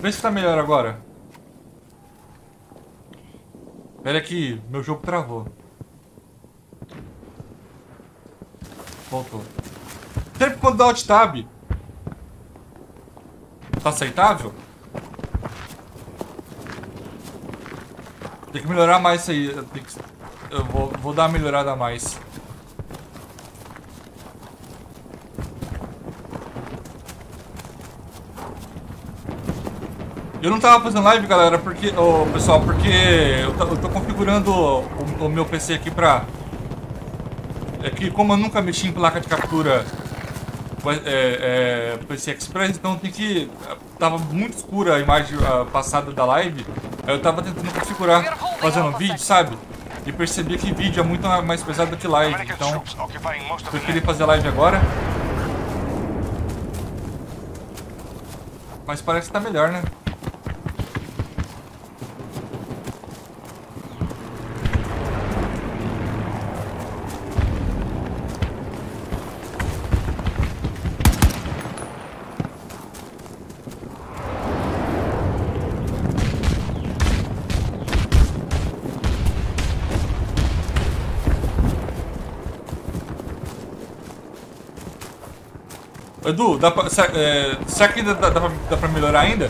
Vê se tá melhor agora. Pera que meu jogo travou. Voltou. Sempre quando dá alt tab. Tá aceitável? Tem que melhorar mais isso aí. Que... Eu vou, vou dar uma melhorada a mais. Eu não tava fazendo live, galera, porque... Oh, pessoal, porque eu, eu tô configurando o, o, meu PC aqui pra... É que como eu nunca mexi em placa de captura é, é, PC Express, então tem que... Tava muito escura a imagem passada da live. Eu tava tentando configurar, fazendo vídeo, sabe? E percebi que vídeo é muito mais pesado do que live, então... Eu queria fazer live agora. Mas parece que tá melhor, né? Edu, dá pra, é, será que dá, dá, dá, pra, dá pra melhorar ainda?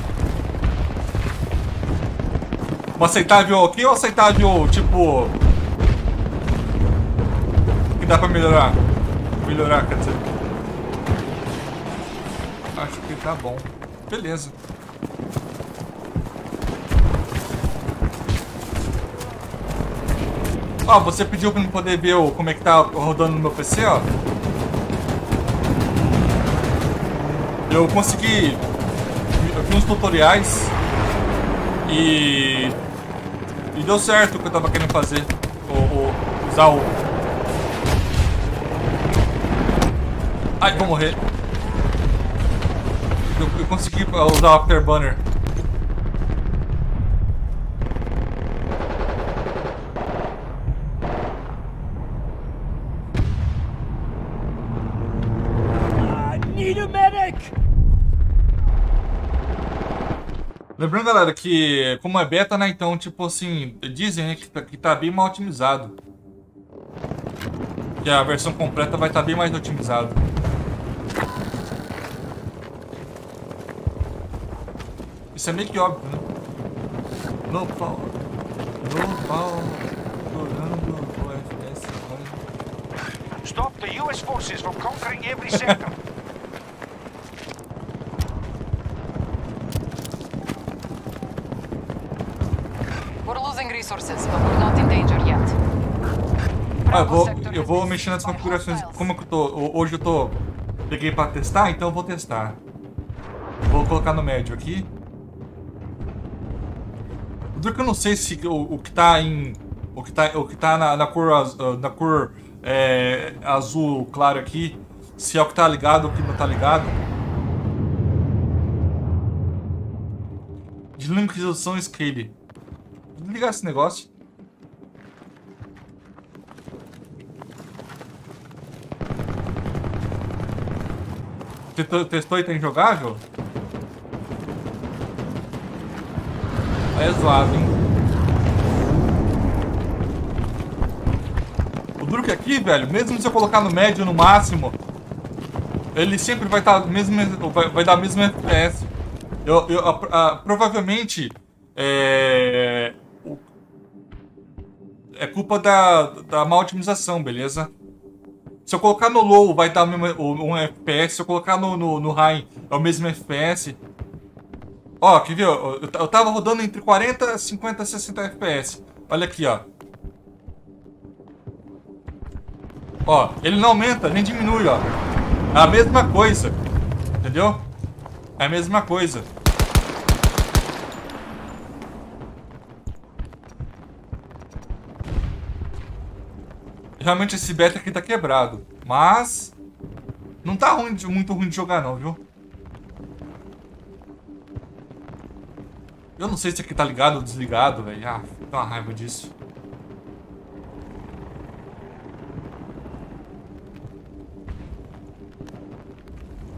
Um aceitável ok ou aceitável, tipo... Que dá pra melhorar? Melhorar, quer dizer... Acho que tá bom. Beleza. Ó, você pediu pra eu poder ver o, como é que tá rodando no meu PC, ó. Eu consegui... Eu vi uns tutoriais e... E deu certo o que eu tava querendo fazer. O, o, usar o... Ai, vou morrer. Eu, eu consegui usar o Afterburner. Galera, que como é beta, né? Então, tipo assim, dizem né, que, tá, que tá bem mal otimizado. Que a versão completa vai estar tá bem mais otimizada. Isso é meio que óbvio, né? No pau. No pau. Explorando o FPS. Stop the US forces from conquering every sector. resources, but we're not in danger yet. Ah, eu vou, eu vou mexer nas configurações. Como eu tô. Hoje eu tô. Peguei pra testar, então eu vou testar. Vou colocar no médio aqui. O que eu não sei se o, o que tá em. O que tá, o que tá na, na cor, ah, na cor é, azul claro aqui. Se é o que tá ligado ou o que não tá ligado. Dinamização Scale desligar esse negócio. Testou, testou e tá injogável? É zoado, hein? O duro que aqui, velho, mesmo se eu colocar no médio no máximo, ele sempre vai tá mesmo vai, vai dar mesmo FPS. Eu, eu a, a, provavelmente é, é culpa da, da má otimização, beleza? Se eu colocar no low vai dar um FPS, se eu colocar no, no, no high é o mesmo FPS. Ó, quer ver? Eu, eu tava rodando entre 40, 50 e 60 FPS. Olha aqui, ó. Ó, ele não aumenta, nem diminui, ó. É a mesma coisa. Entendeu? É a mesma coisa. Realmente esse beta aqui tá quebrado. Mas... Não tá ruim, muito ruim de jogar não, viu? Eu não sei se aqui tá ligado ou desligado, velho. Ah, fica uma raiva disso.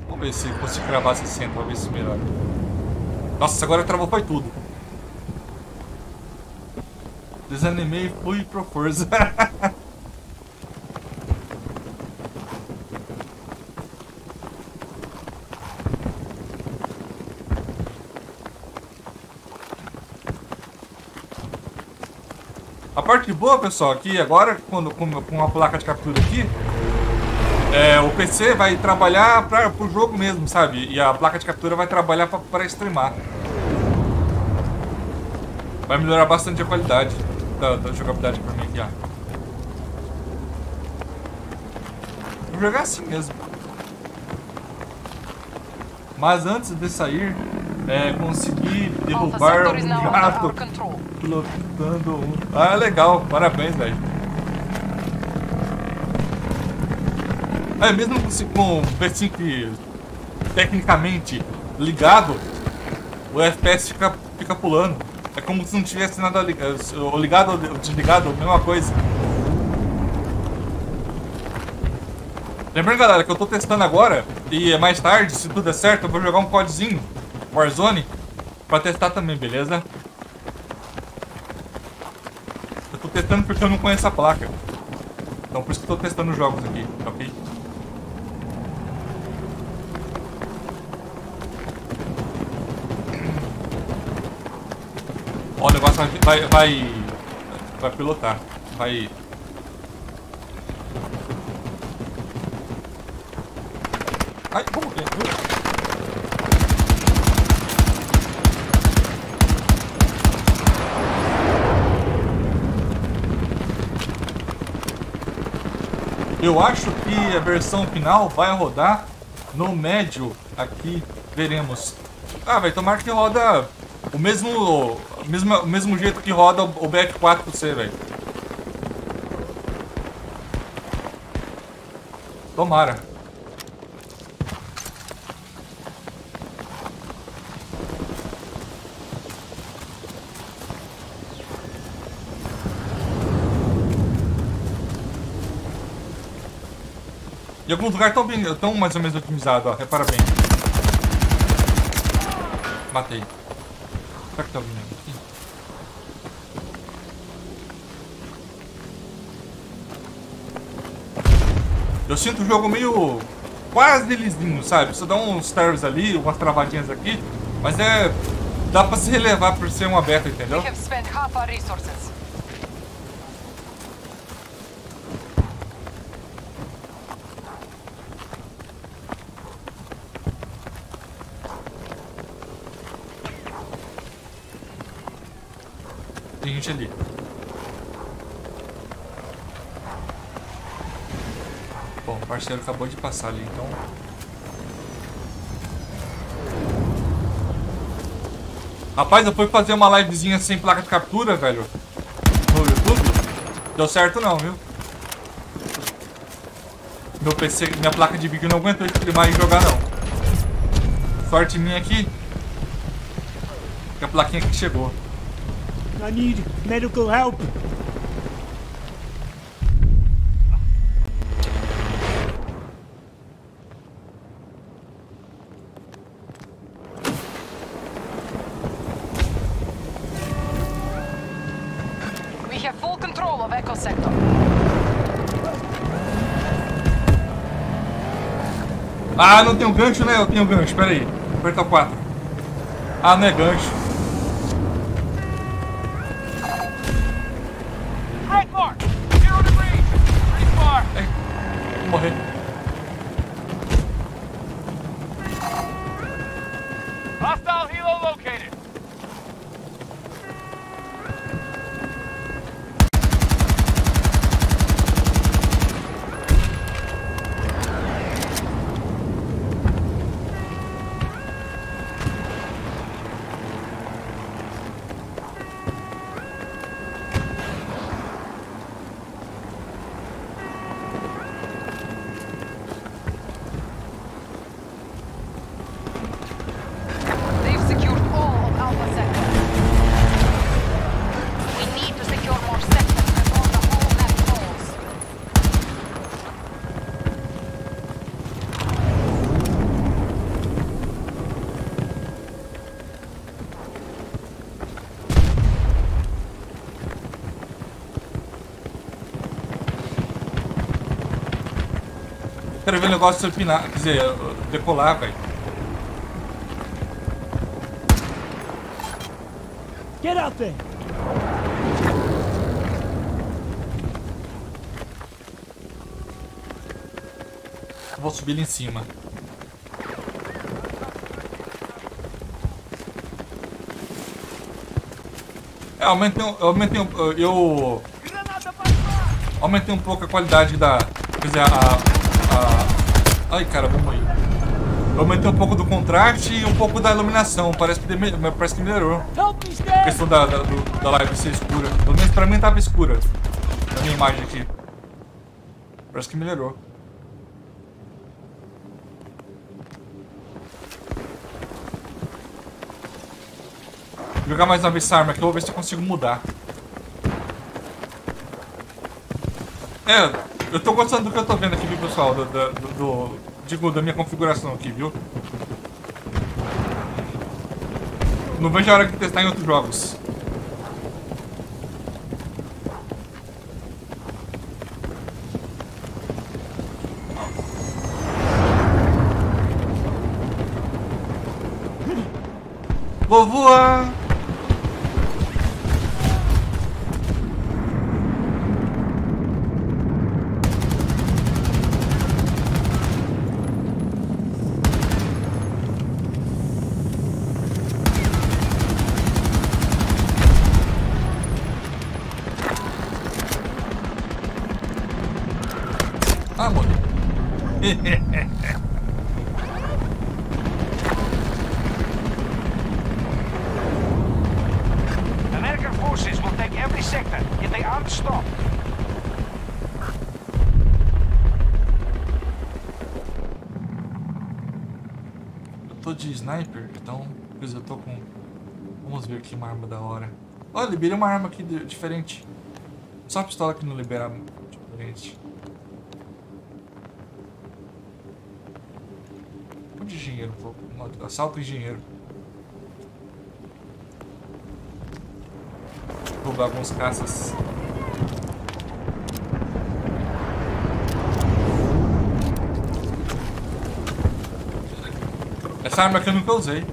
Vamos ver se eu consigo gravar 60, pra ver se melhora. Nossa, agora travou foi tudo. Desanimei e fui pro força. A parte boa, pessoal, aqui agora, quando, com, com a placa de captura aqui, é, o PC vai trabalhar para o jogo mesmo, sabe? E a placa de captura vai trabalhar para streamar. Vai melhorar bastante a qualidade da, da jogabilidade para mim aqui, ó. Vou jogar assim mesmo. Mas antes de sair, é, consegui derrubar um gato pilotando um... Ah, legal. Parabéns, velho. É, mesmo com o PS5 tecnicamente ligado, o FPS fica, fica pulando. É como se não tivesse nada ligado, ligado ou desligado, a mesma coisa. Lembrando, galera, que eu tô testando agora, e mais tarde, se tudo der certo, eu vou jogar um codzinho, Warzone, pra testar também, beleza? Porque eu não conheço a placa. Então por isso que eu tô testando os jogos aqui, ok? Ó, o negócio vai, vai, vai, vai pilotar, vai Ai, vou morrer. Eu acho que a versão final vai rodar no médio aqui, veremos. Ah, vai tomar que roda o mesmo, o mesmo, o mesmo jeito que roda o BF4 pro C, velho. Tomara. E alguns lugares estão tão mais ou menos otimizados, ó. Repara bem. Matei. Será que tá vindo aqui? Eu sinto o jogo meio quase lisinho, sabe? Só dá uns tears ali, umas travadinhas aqui, mas é... dá pra se relevar por ser uma beta, entendeu? Gente ali. Bom, o parceiro acabou de passar ali, então... Rapaz, eu fui fazer uma livezinha sem placa de captura, velho. No YouTube. Deu certo não, viu? Meu PC, minha placa de vídeo não aguentou streamar e jogar não. Sorte minha aqui. Que a plaquinha que chegou. I need medical help. We have full control of Echo Sector. Ah, não tem um gancho, né? Eu tenho um gancho, espera aí. Aperta o 4. Ah, não é gancho. 我这 ver o negócio empinar, quer dizer, decolar, velho. Get out there! Vou subir em cima. É, aumentei, aumentei, eu aumentei um pouco a qualidade da, quer dizer, a ai cara, vamos aí. Eu aumentei um pouco do contraste e um pouco da iluminação, parece que, parece que melhorou. A questão da, da, do, da live ser escura, pelo menos pra mim tava escura, a minha imagem aqui. Parece que melhorou. jogar mais uma vez essa arma aqui, vou ver se eu consigo mudar. É, eu tô gostando do que eu tô vendo aqui, viu, pessoal? Do, do, do, digo, da minha configuração aqui, viu? Não vejo a hora de testar em outros jogos. Uma arma da hora. Olha, liberei uma arma aqui diferente. Só a pistola que não libera diferente. Um de engenheiro, assalto engenheiro. Roubar alguns caças. Essa arma aqui eu nunca usei.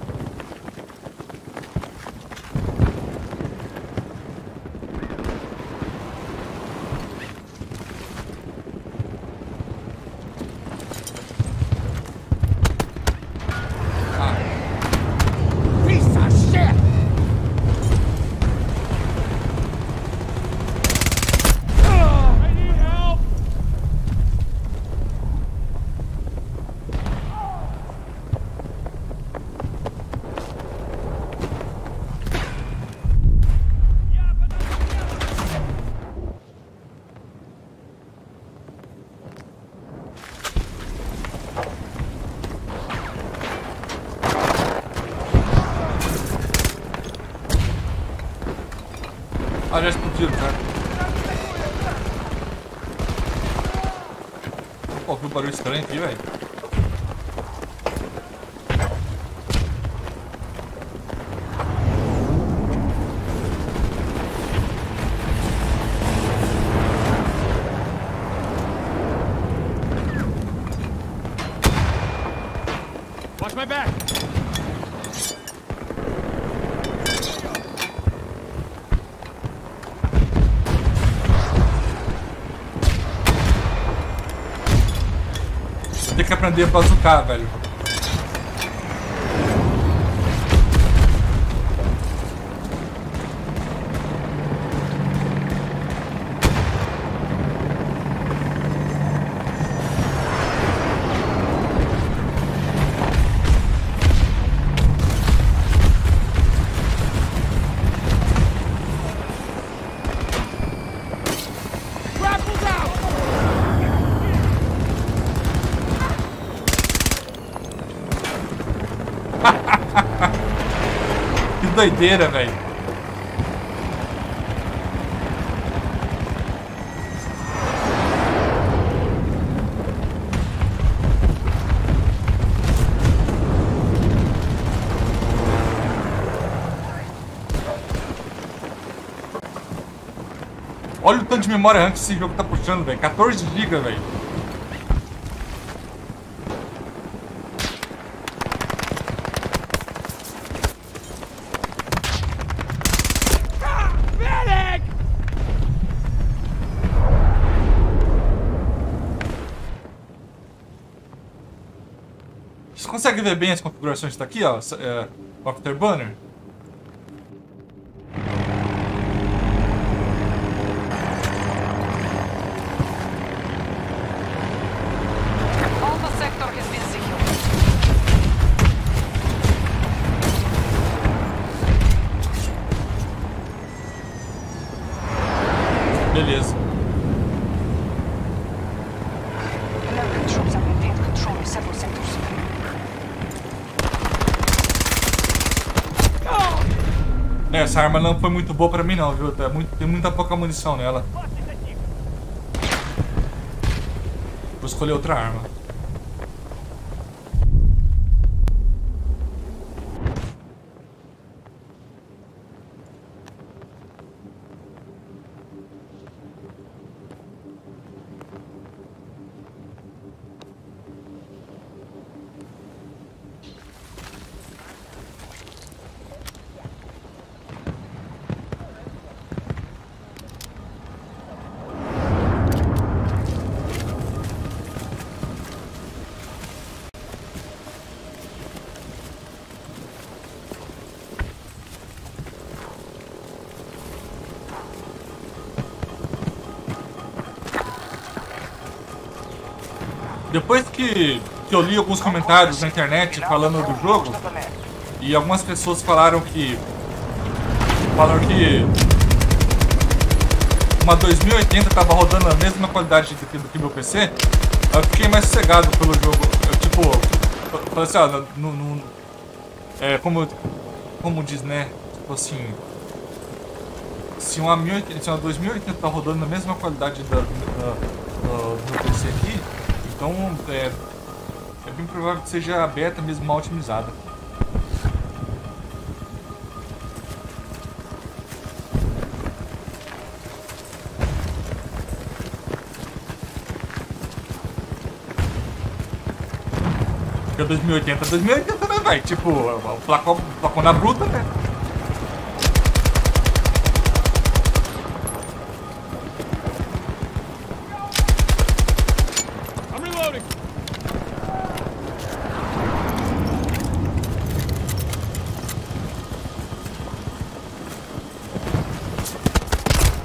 Barulho estranho aqui, velho. Watch my back. que aprender bazucar, velho. Doideira, velho. Olha o tanto de memória RAM que esse jogo tá puxando, velho. 14 GB, velho. Consegue ver bem as configurações daqui, ó? É, Afterburner? Arma não foi muito boa pra mim não, viu? Muito- tem muita pouca munição nela. Vou escolher outra arma. Alguns comentários na internet falando do jogo, e algumas pessoas falaram que. Falaram que. Uma 2080 tava rodando a mesma qualidade do que, do que meu PC. Eu fiquei mais sossegado pelo jogo. Eu, tipo. Falei assim, ó, não. não- é, como. Como diz, né? Tipo assim. Se uma, 1080, se uma 2080 tá rodando na mesma qualidade da, da- da- do meu PC aqui, então é bem provável que seja a beta mesmo mal otimizada. Porque 2080, 2080 né, vai? Tipo, o placão, placão na bruta, né? I'm reloading.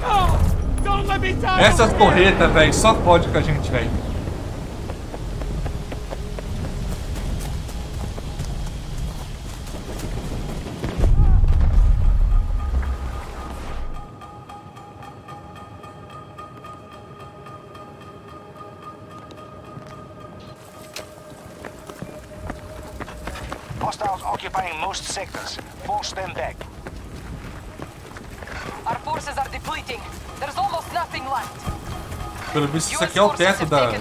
Oh, don't let me die. Essas corretas, velho, só pode com a gente, velho. Aqui é o teto da,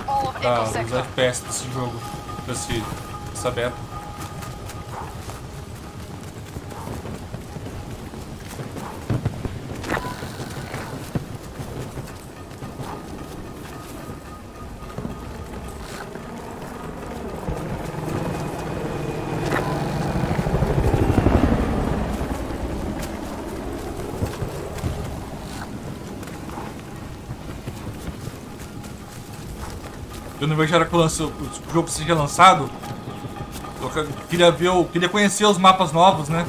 da, dos FPS desse jogo. Desse, dessa beta. Eu não vejo a hora que o jogo seja lançado. Eu que- queria ver, o- queria conhecer os mapas novos, né?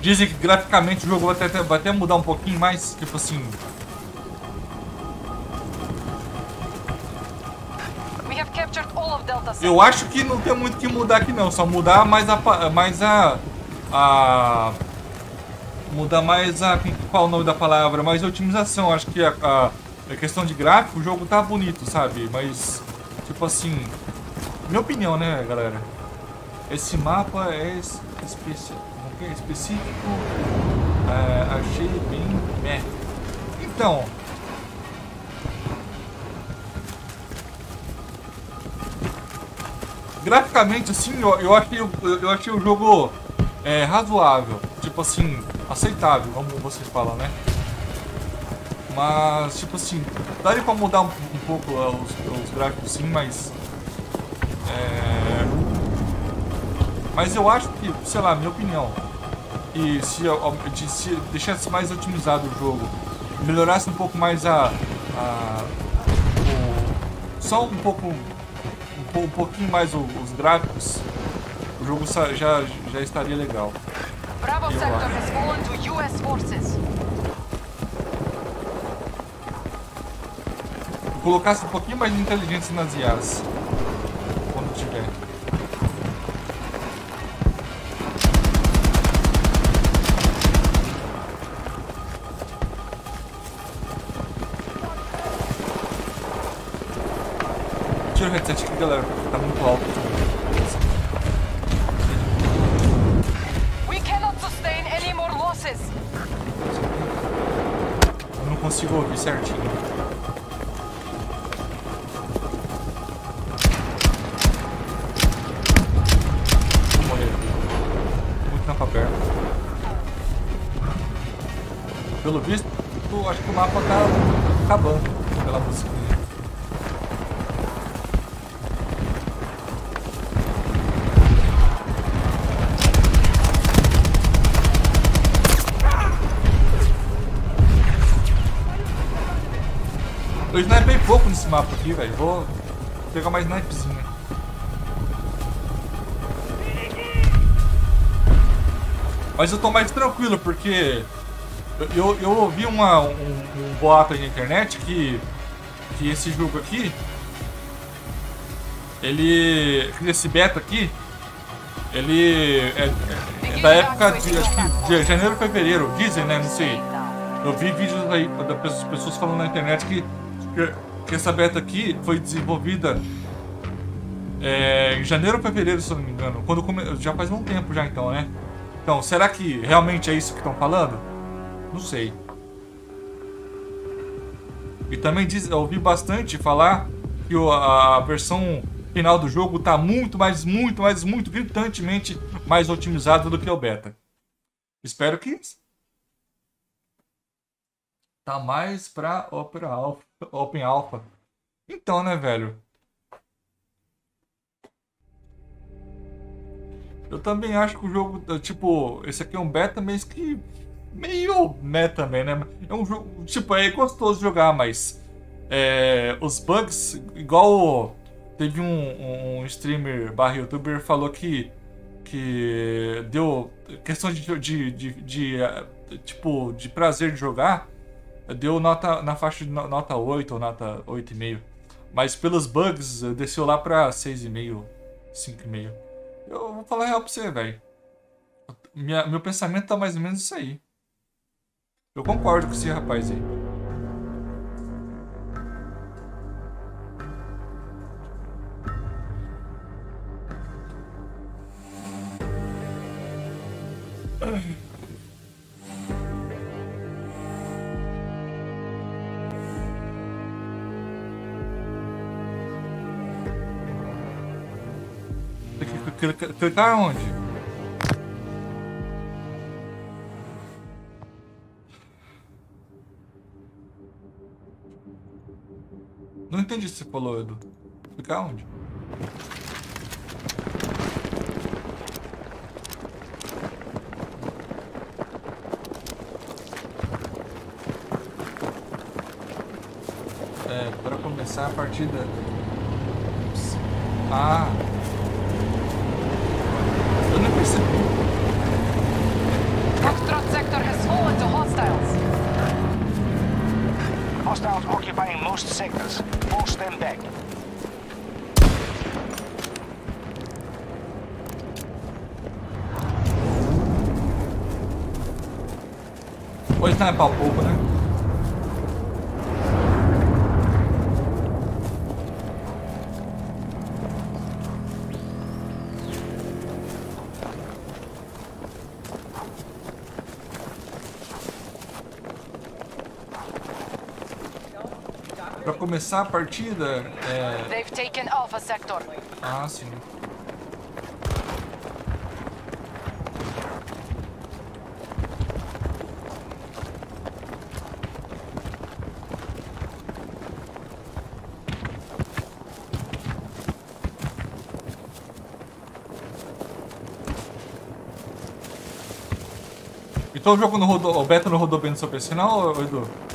Dizem que graficamente o jogo vai até, vai até mudar um pouquinho mais, tipo assim. Eu acho que não tem muito o que mudar aqui não, só mudar mais a. Mais a, a mudar mais a. Qual é o nome da palavra? Mais otimização. Acho que a, a, a questão de gráfico, o jogo tá bonito, sabe? Mas, tipo assim. Minha opinião, né, galera? Esse mapa é que é? específico. É, achei bem. meh. Então. Graficamente, assim, eu, eu, achei, o- eu achei o jogo é, razoável. Tipo assim, aceitável, como vocês falam, né? Mas, tipo assim, daria pra mudar um, um pouco ó, os, os gráficos sim, mas. É, mas eu acho que, sei lá, minha opinião. E se, se deixasse mais otimizado o jogo melhorasse um pouco mais a. a o- só um pouco. Um, um pouquinho mais o- os gráficos, o jogo já, já estaria legal. You sector has fallen to U.S. forces. Colocasse um pouquinho mais de inteligência nas IAs. Quando tiver. Tira o headset aqui, galera, tá muito alto. Mapa aqui, velho. Vou pegar mais snipezinha. Mas eu tô mais tranquilo, porque eu, eu, ouvi uma, um, um boato aí na internet que, que esse jogo aqui, ele, esse beta aqui, ele é, é da época de, de janeiro, fevereiro, dizem, né, não sei. Eu vi vídeos aí das pessoas falando na internet que, que, que essa beta aqui foi desenvolvida é, em janeiro ou fevereiro, se eu não me engano. Quando come... Já faz um tempo já então, né? Então, será que realmente é isso que estão falando? Não sei. E também diz, eu ouvi bastante falar que a versão final do jogo tá muito, mais, muito, mais, muito gritantemente mais otimizada do que o beta. Espero que tá mais pra Opera Alpha, Open Alpha. Então, né, velho? Eu também acho que o jogo, tipo, esse aqui é um beta, mas que meio meta também, né? É um jogo, tipo, é gostoso jogar, mas é, os bugs, igual teve um, um streamer barra youtuber falou que que deu questão de, de, de, de, tipo de prazer de jogar deu nota na faixa de no- nota 8 ou nota 8,5 mas pelos bugs desceu lá pra 6,5 5,5 eu vou falar real pra você velho. Meu pensamento tá mais ou menos isso aí. Eu concordo com esse rapaz aí clicar- onde? Não entendi o que você falou, Edu. Clicar onde? É, para começar a partida. Ah! Eu nem. Foxtrot sector has fallen to hostiles. Hostiles occupying most sectors. Force them back. Hoje não é pau pouco, né? Começar a partida, é... They've taken Alpha sector. Ah, sim. Então o jogo não rodou, o beta não rodou bem no seu PC não, Edu?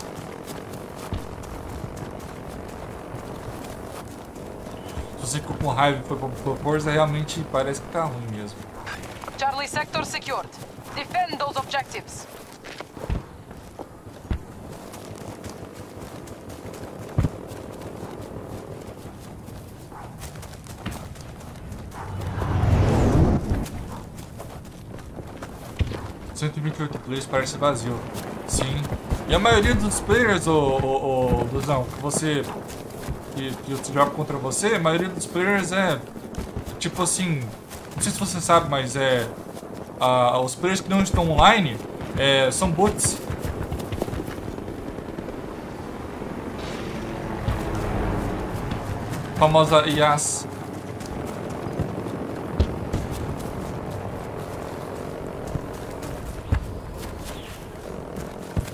Com raiva foi pro Forza, realmente parece que tá ruim mesmo. Charlie sector secured. Defend those objectives. Players parece vazio. Sim. E a maioria dos players, o, o, o Duzão, que você. Que, que eu jogo contra você, a maioria dos players é. Tipo assim. Não sei se você sabe, mas é. ah, os players que não estão online é, são bots. Famosa IAS.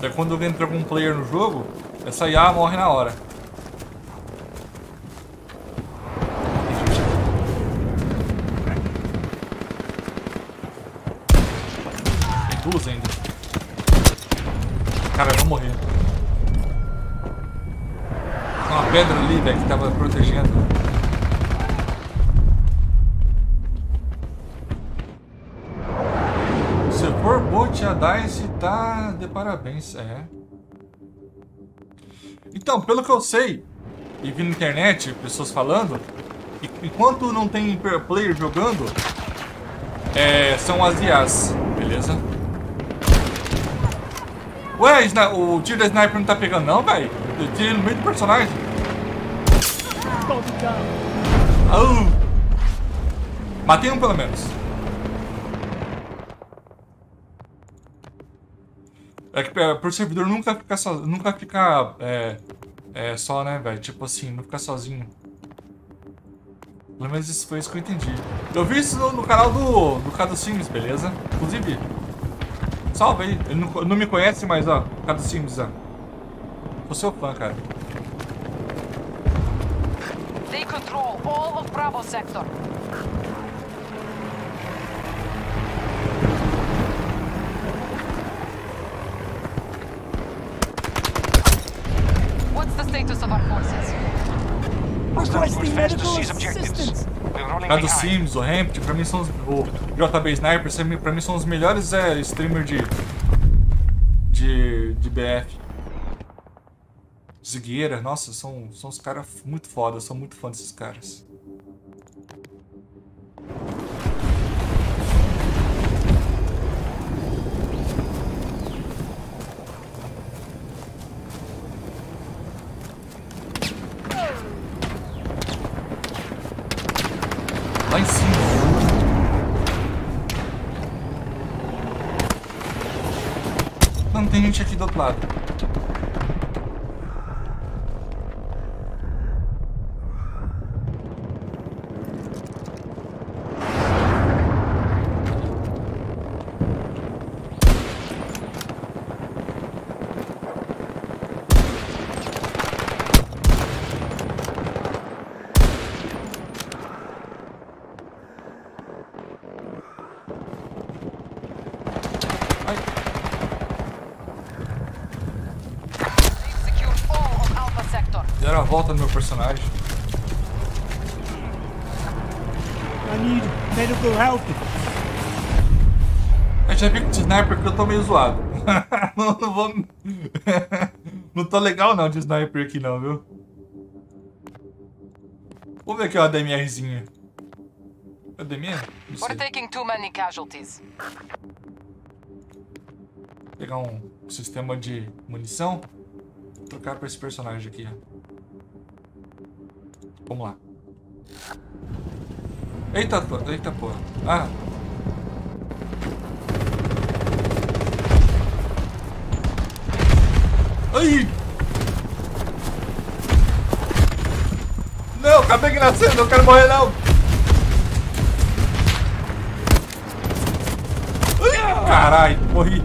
É quando entra algum player no jogo, essa IA morre na hora. Tem duas ainda. Cara, eu vou morrer. Tem uma pedra ali, velho, que tava protegendo. Se for bot, a DICE tá de parabéns, é. Então, pelo que eu sei, e vi na internet, pessoas falando, enquanto não tem player jogando, é, são as IAs, beleza? Ué, o tiro da sniper não tá pegando não, velho? Eu tirei no meio do personagem. Au! Matei um pelo menos. É que é, por servidor nunca fica só, nunca fica é, é, só, né, velho? Tipo assim, não fica sozinho. Pelo menos isso foi isso que eu entendi. Eu vi isso no, no canal do, do Cado Sims, beleza? Inclusive, salve aí. Ele não, não me conhece, mas ó, Cado Sims, ó. Sou seu fã, cara. They control all of Bravo sector. What's the status of our forces? Hostiles move fast to seize objectives. We're rolling Cado behind. Sims, o Ramped, pra mim são os, o JB Sniper, pra mim são os melhores é, streamers de, de, de BF. Zigueira, nossa, são, são os caras muito foda, sou muito fã desses caras. Lá em cima. Não, tem gente aqui do outro lado. Ai, They've secured all of Alpha sector. No meu personagem. I need medical help. Eu já vi com o sniper que eu tô meio zoado. não, não vou. não tô legal não de sniper aqui não, viu? Vamos ver aqui ó, a DMRzinha. A DMR? Não sei. We're taking too many casualties. Pegar um sistema de munição. Vou trocar pra esse personagem aqui, ó. Vamos lá. Eita, pô- eita porra. Ah. Ai! Não, acabei que nascendo, não quero morrer não! Caralho, morri.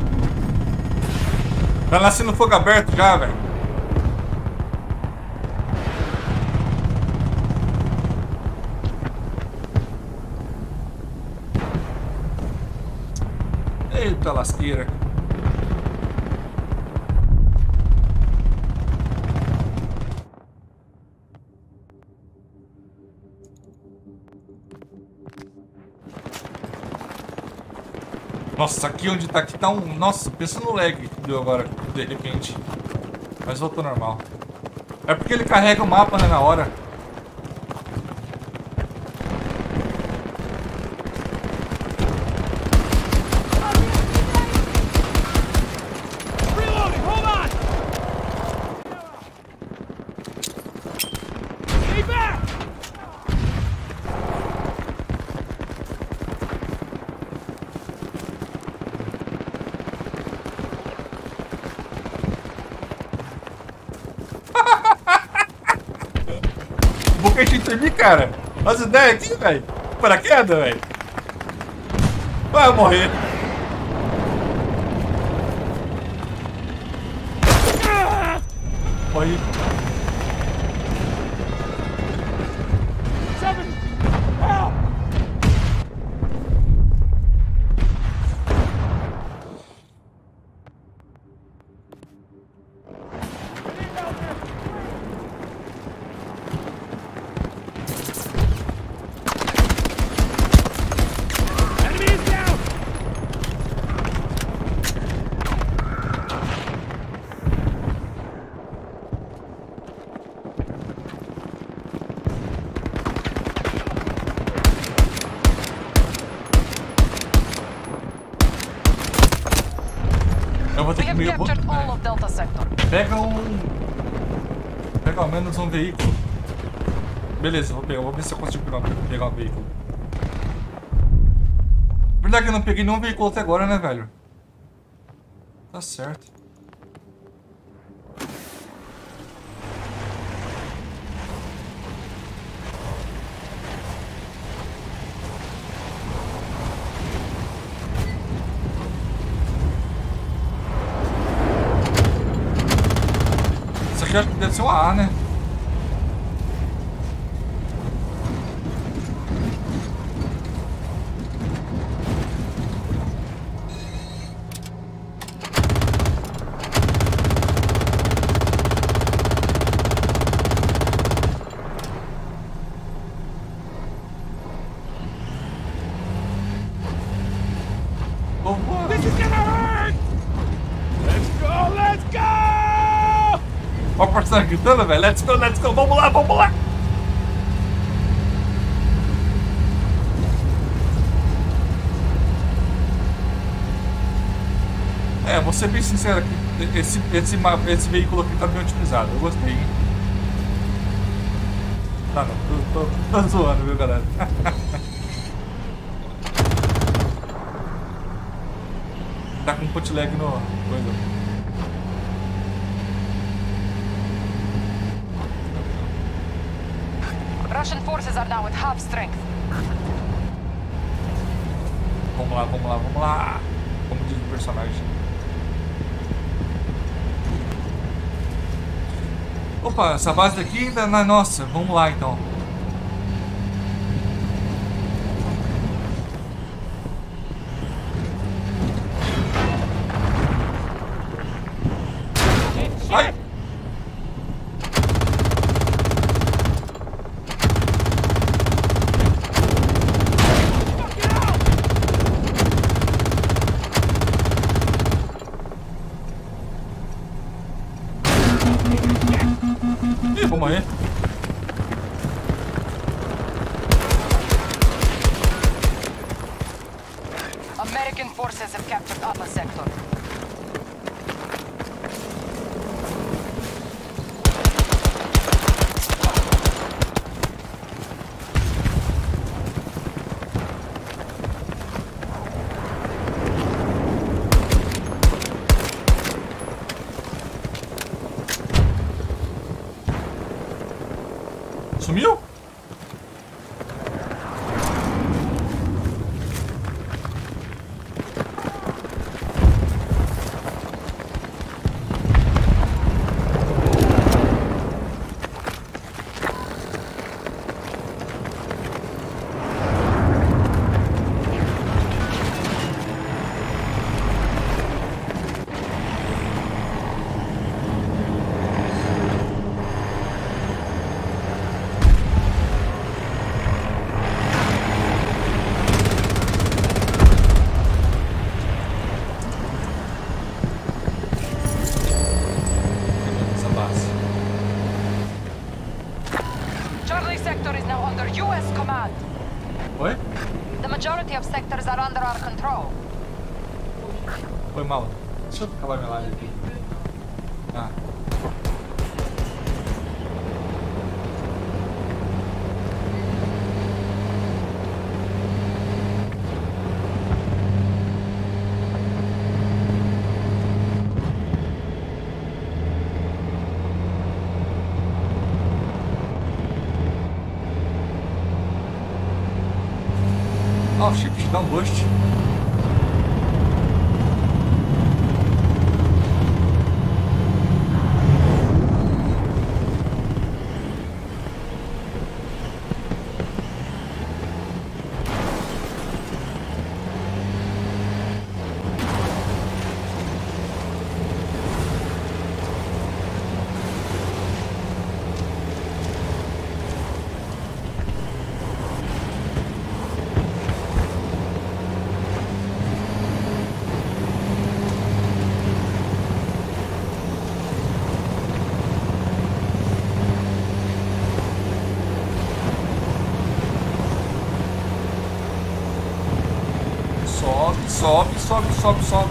Tá nascendo fogo aberto já, velho. puta lasqueira. Nossa, aqui onde tá, aqui tá um... Nossa, pensa no lag que deu agora, de repente. Mas voltou normal. É porque ele carrega o mapa, né, na hora. Paraquedas, velho. Vai morrer. Morri. Delta Sector. Pega um... Pega ao menos um veículo. Beleza, vou pegar. Vou ver se eu consigo pegar, pegar um veículo. Verdade que eu não peguei nenhum veículo até agora, né, velho? Tá certo. Isso aqui eu acho que deve ser um Né? O personagem gritando, velho. Let's go, let's go. Vamos lá, vamos lá. É, vou ser bem sincero aqui. Esse, esse, esse veículo aqui tá bem otimizado. Eu gostei, hein? Tá, não. Tô, tô, tô zoando, viu, galera? tá com put lag no... Coisa. Russian forces are now at half strength. Vamos lá, vamos lá, vamos lá. Como diz o personagem. Opa, essa base daqui ainda não é nossa. Vamos lá então. Ah. Ó, o shift dá um boost. sağ, sağ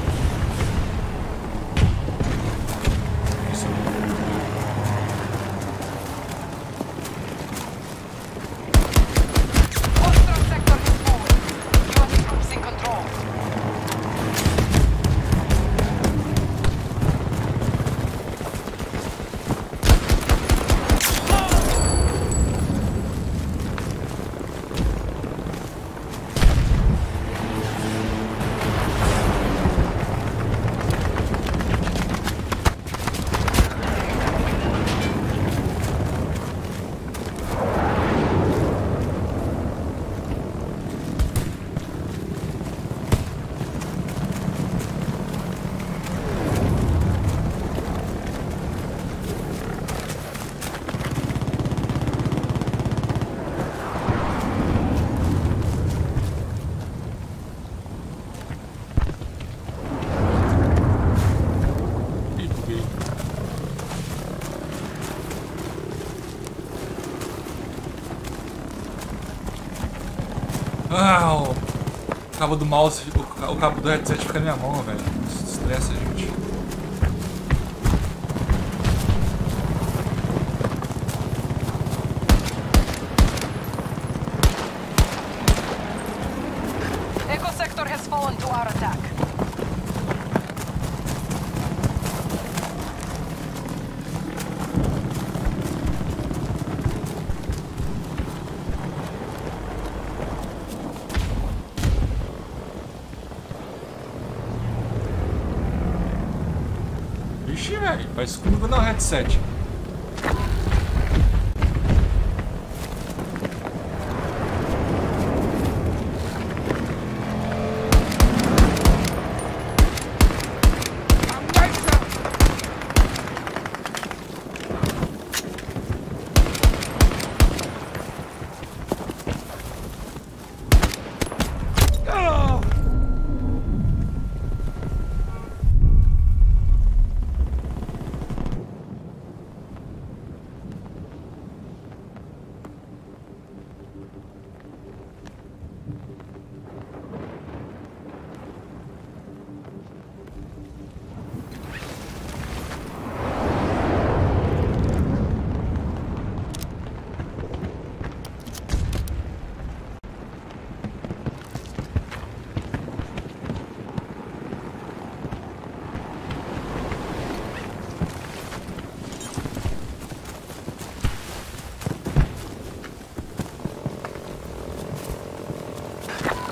cabo do mouse, o, ca- o cabo do headset fica na minha mão, velho. Estressa, gente. Echo sector has fallen to our attack. Parece comigo não, headset.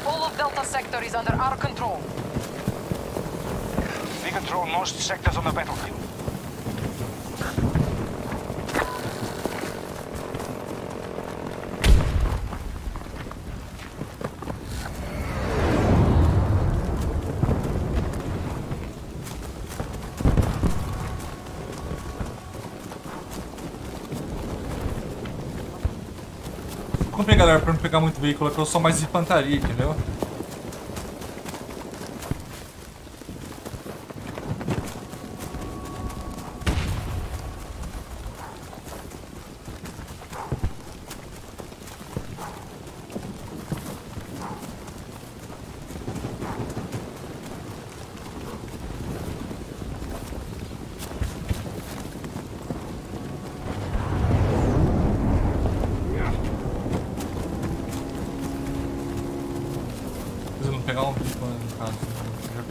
All of Delta sector is under our control. We most sectors on the battlefield. Comprei, galera, pra não pegar muito veículo, que eu sou mais infantaria, entendeu?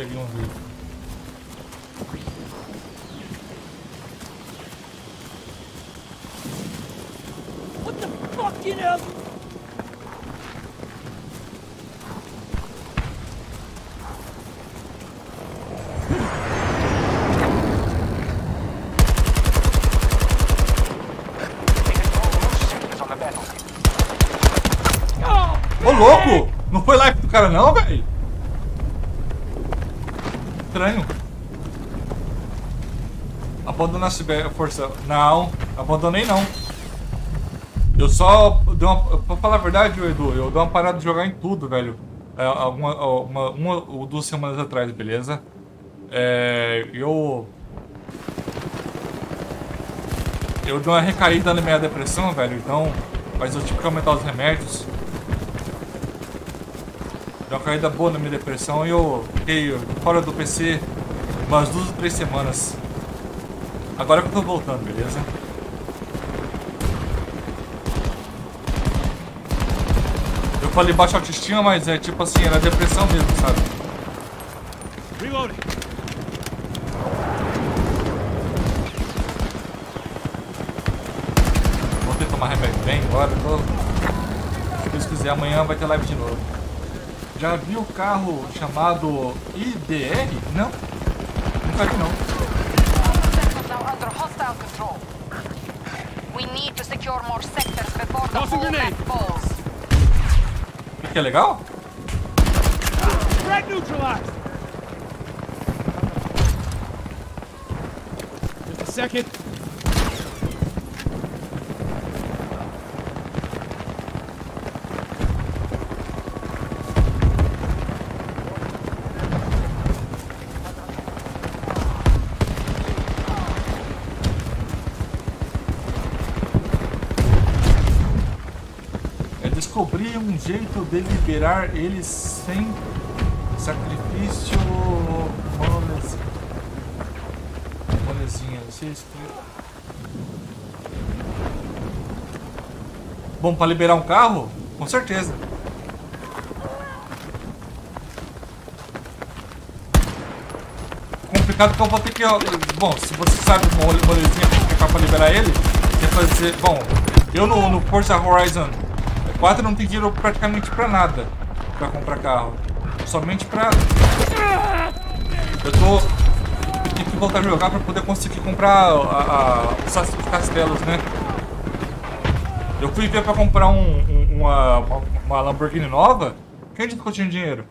peguei um vídeo. What the fucking hell? We control most sectors on the battlefield. Ô, louco! Não foi live do cara não, velho? Estranho. Abandona a força. Não, abandonei não. Eu só dei uma. Pra falar a verdade, Edu, eu dei uma parada de jogar em tudo, velho. É, alguma, uma, uma ou duas semanas atrás, beleza? É, eu. Eu dei uma recaída na minha depressão, velho, então. Mas eu tive que aumentar os remédios. Caída boa na minha depressão e eu fiquei fora do PC umas duas ou três semanas. Agora que eu tô voltando, beleza? Eu falei baixa autoestima, mas é tipo assim, era depressão mesmo, sabe? Reloading. Vou que tomar remédio bem agora. Tô... Se Deus quiser, amanhã vai ter live de novo. Já viu o carro chamado IDR? Não? Nunca vi não. We need to secure more sectors before the Tossing whole grenade. map falls. O que é legal? Threat neutralized! Just a second. Um jeito de liberar eles sem sacrifício molezinha. Você escreve... Bom, para liberar um carro? Com certeza. Complicado que eu vou ter que... Bom, se você sabe mole- molezinha tem para liberar ele, você fazer... Bom, eu no, no Forza Horizon 4 não tem dinheiro praticamente pra nada pra comprar carro. Somente pra... Eu tô... Eu tenho que voltar a jogar pra poder conseguir comprar a, a- os as- os castelos, né? Eu fui ver pra comprar um, um- uma, uma Lamborghini nova. Quem disse que eu tinha dinheiro?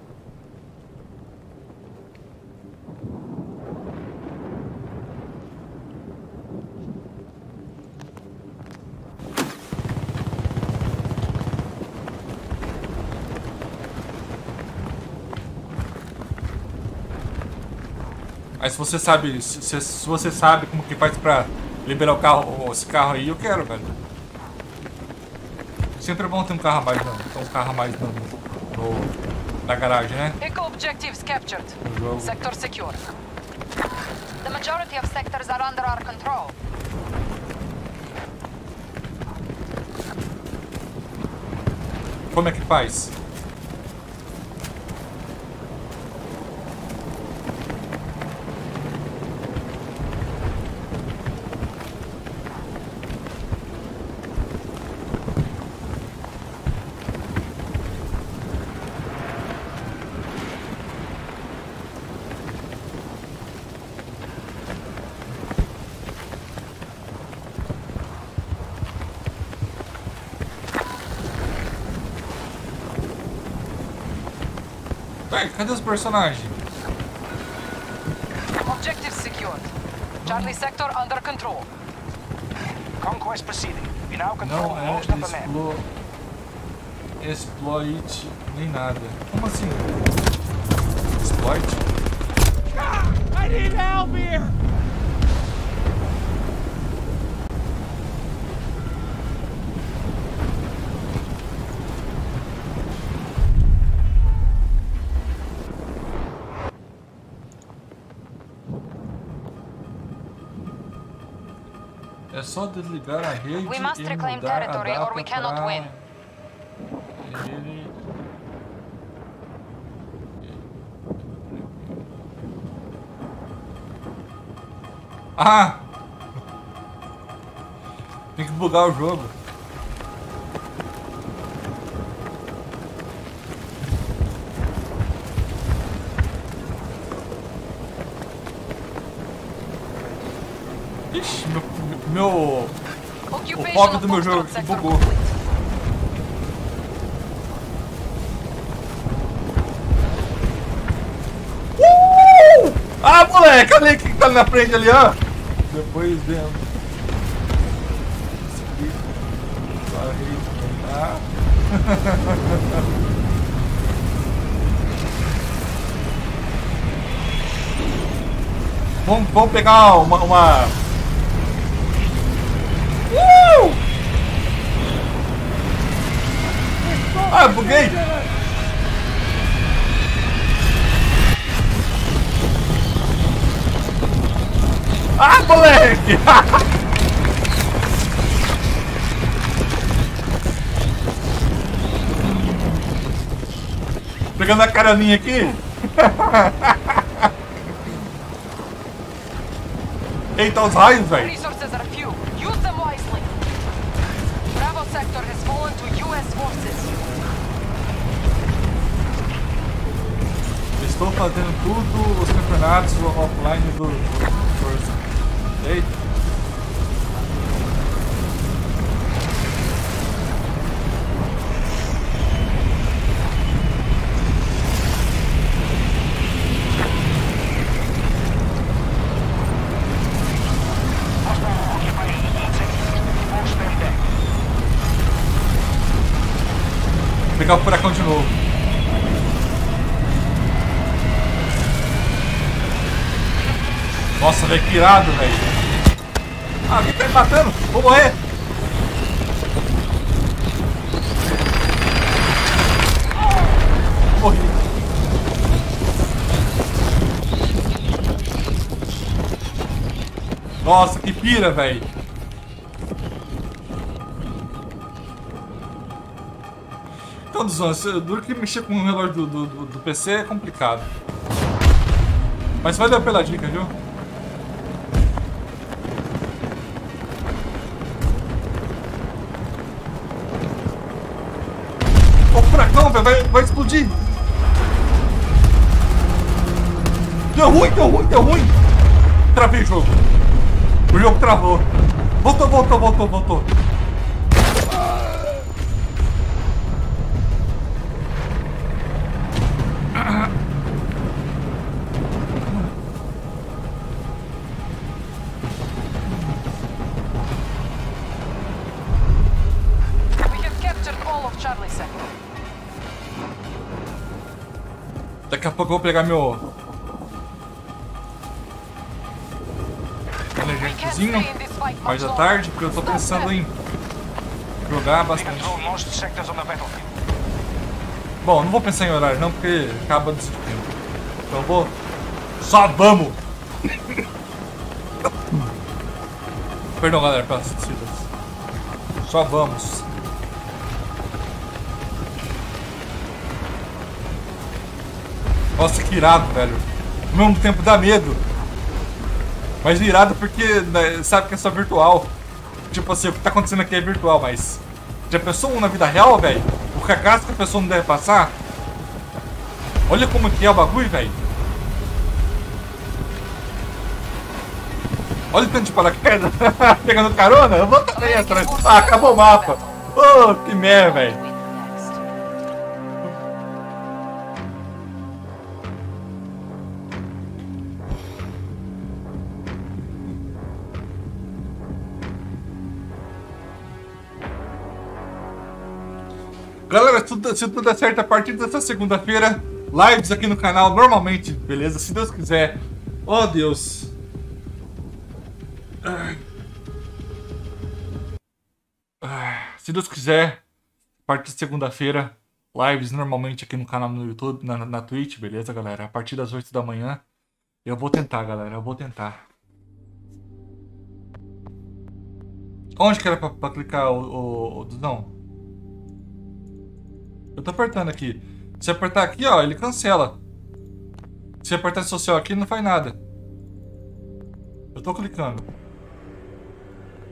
Se você sabe, se, se- você sabe como que faz pra liberar o carro, esse carro aí, eu quero, velho. Sempre é bom ter um carro a mais, não. Ter um carro a mais no, no- na garagem, né? Eco objectives captured. Sector secure. The majority of sectors are under our control. Como é que faz? Ué, cadê os personagens? Objectives secured. Charlie sector under control. Conquest proceeding. We now control Não é most of the map. explo... exploit nem nada. Como assim? Exploit? I need help here! só desligar a rede we must e mudar a data or we cannot pra... win. Ele... Ah! Tem que bugar o jogo. Meu, o of do meu jogo aqui sector bugou. Uh! Ah, moleque, olha aí quem tá na frente ali, ó. Depois dentro. Vamos, vamos pegar uma. uma... Ah, buguei! Ah, moleque! Pegando a caroninha aqui. Eita, os raios, velho. Offline do, velho, que irado, velho. Ah, alguém tá me matando. Vou morrer. Morri. Nossa, que pira, velho. Então, Duzão, duro que mexer com o relógio do, do- do PC é complicado. Mas valeu pela dica, viu? Explodir! Deu ruim, deu ruim, deu ruim! Travei o jogo. O jogo travou. Voltou, voltou, voltou, voltou. A pouco eu vou pegar meu. Much mais longer. tarde, porque eu tô Stop pensando em jogar bastante. Bom, não vou pensar em horário não, porque acaba antes de tempo. Então eu vou. Só vamos! Perdão, galera, pelas torcidas. Só vamos. Nossa, que irado, velho. Ao mesmo tempo dá medo. Mas irado porque né, sabe que é só virtual. Tipo assim, o que tá acontecendo aqui é virtual, mas. Já pensou um na vida real, velho? O cagaço que a pessoa não deve passar? Olha como que é o bagulho, velho. Olha o tanto de paraquedas pegando carona. Eu vou também atrás. Ah, acabou o mapa. Oh, que merda, velho. Se tudo, der certo a partir dessa segunda-feira, lives aqui no canal normalmente, beleza? Se Deus quiser. Oh, Deus. Se Deus quiser, a partir de segunda-feira, lives normalmente aqui no canal no YouTube, na, na Twitch, beleza, galera? A partir das 8 da manhã. Eu vou tentar, galera, eu vou tentar. Onde que era pra, pra clicar o, o, o- Não. Eu tô apertando aqui. Se apertar aqui, ó, ele cancela. Se apertar social aqui, não faz nada. Eu tô clicando.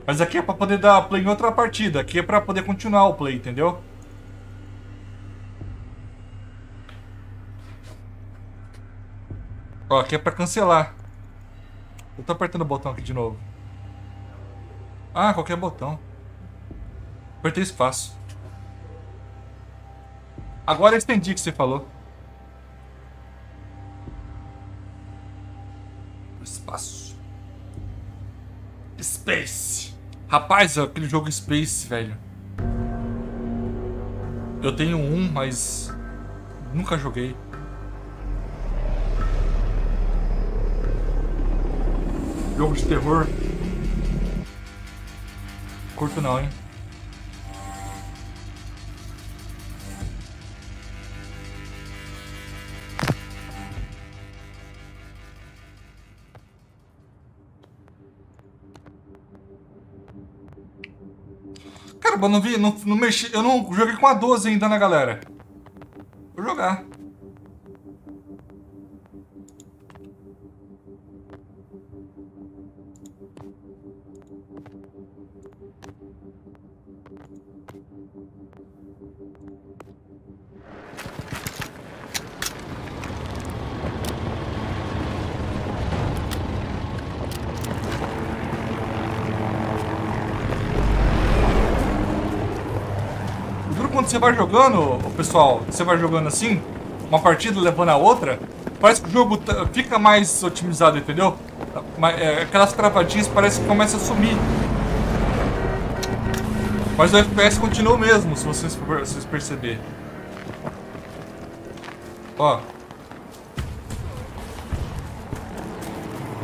Mas aqui é pra poder dar play em outra partida. Aqui é pra poder continuar o play, entendeu? Ó, aqui é pra cancelar. Eu tô apertando o botão aqui de novo. Ah, qualquer botão. Apertei espaço. Agora eu entendi o que você falou. Espaço. Space. Rapaz, é aquele jogo Space, velho. Eu tenho um, mas nunca joguei. Jogo de terror. Curto não, hein? Caramba, eu não vi, não, não mexi, eu não joguei com a 12 ainda, né, galera? Vou jogar. Você vai jogando, pessoal, você vai jogando assim, uma partida levando a outra, parece que o jogo tá- fica mais otimizado, entendeu? É, Aquelas travadinhas parece que começa a sumir. Mas o FPS continua o mesmo, se vocês, vocês perceberem. Ó.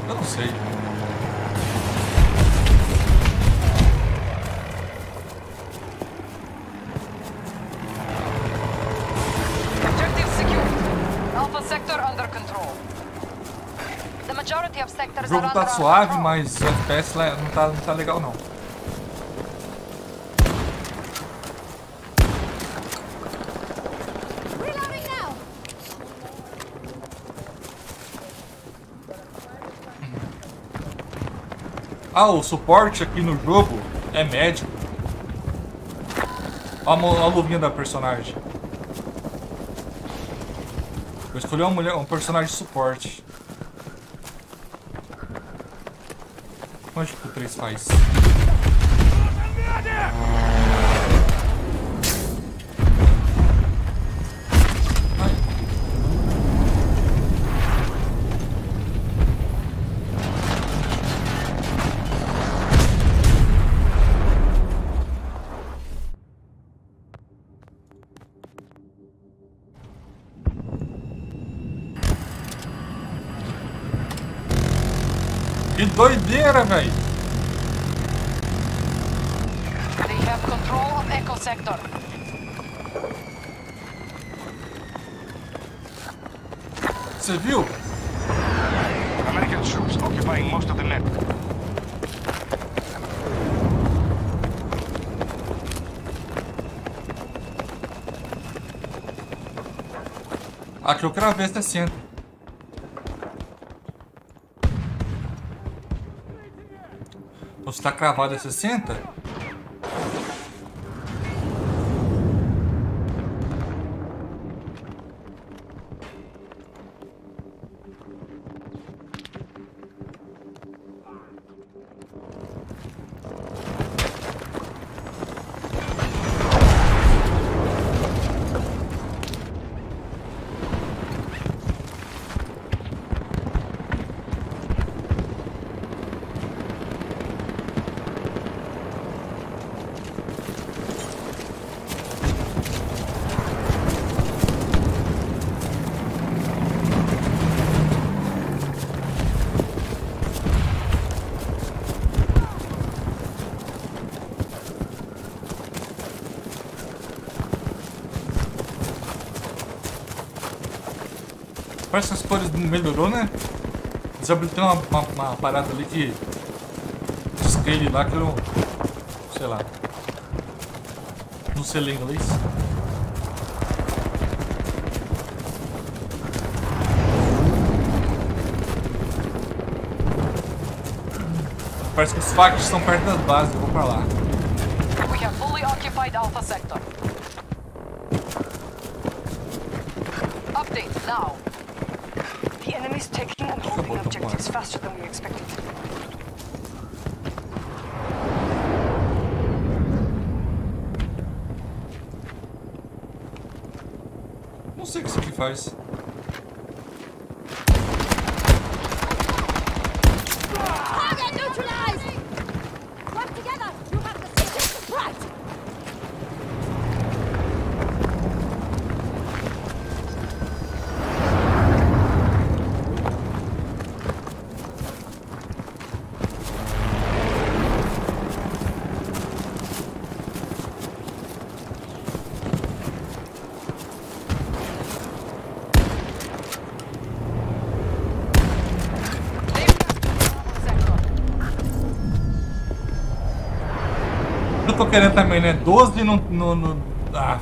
Eu não sei. O jogo tá suave, mas o FPS não tá, não tá legal não. Ah, o suporte aqui no jogo é médio. Olha a luvinha da personagem. Eu escolhi uma mulher, um personagem de suporte. Onde que o 3 faz? Ai. Que doideira, velho! They have control of Echo sector. Você viu? American troops occupying most of the network. Aqui eu cravei 60. Você tá cravado a 60? Melhorou, né? Desabilitei uma, uma, uma parada ali que. Scale lá que eu. Sei lá. Não sei ler inglês. Parece que os factos estão perto das bases. Vou pra lá. We have fully occupied Alpha Sector. Update now. The enemy's taking and holding Acabou, tá objectives bom. faster than we expected. Não sei o que isso aqui faz. Target neutralized! Work together! You have the secret right! Eu tô querendo também, né? 12 no. no, no... Ah.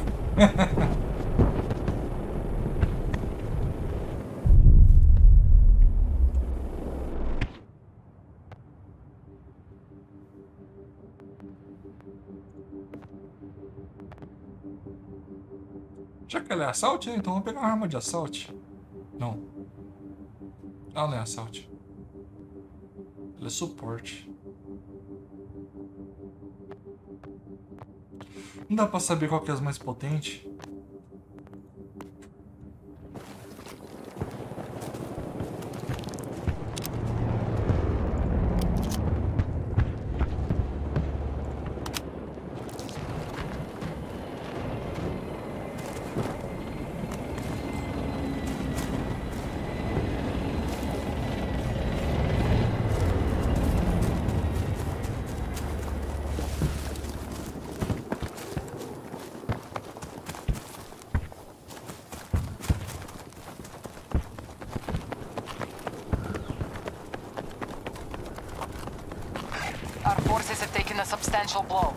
Já que ela é assault, né? então vamos pegar uma arma de assault. Não. Ela não é assault. Ela é suporte. Não dá pra saber qual que é as mais potente. Our forces have a substantial blow.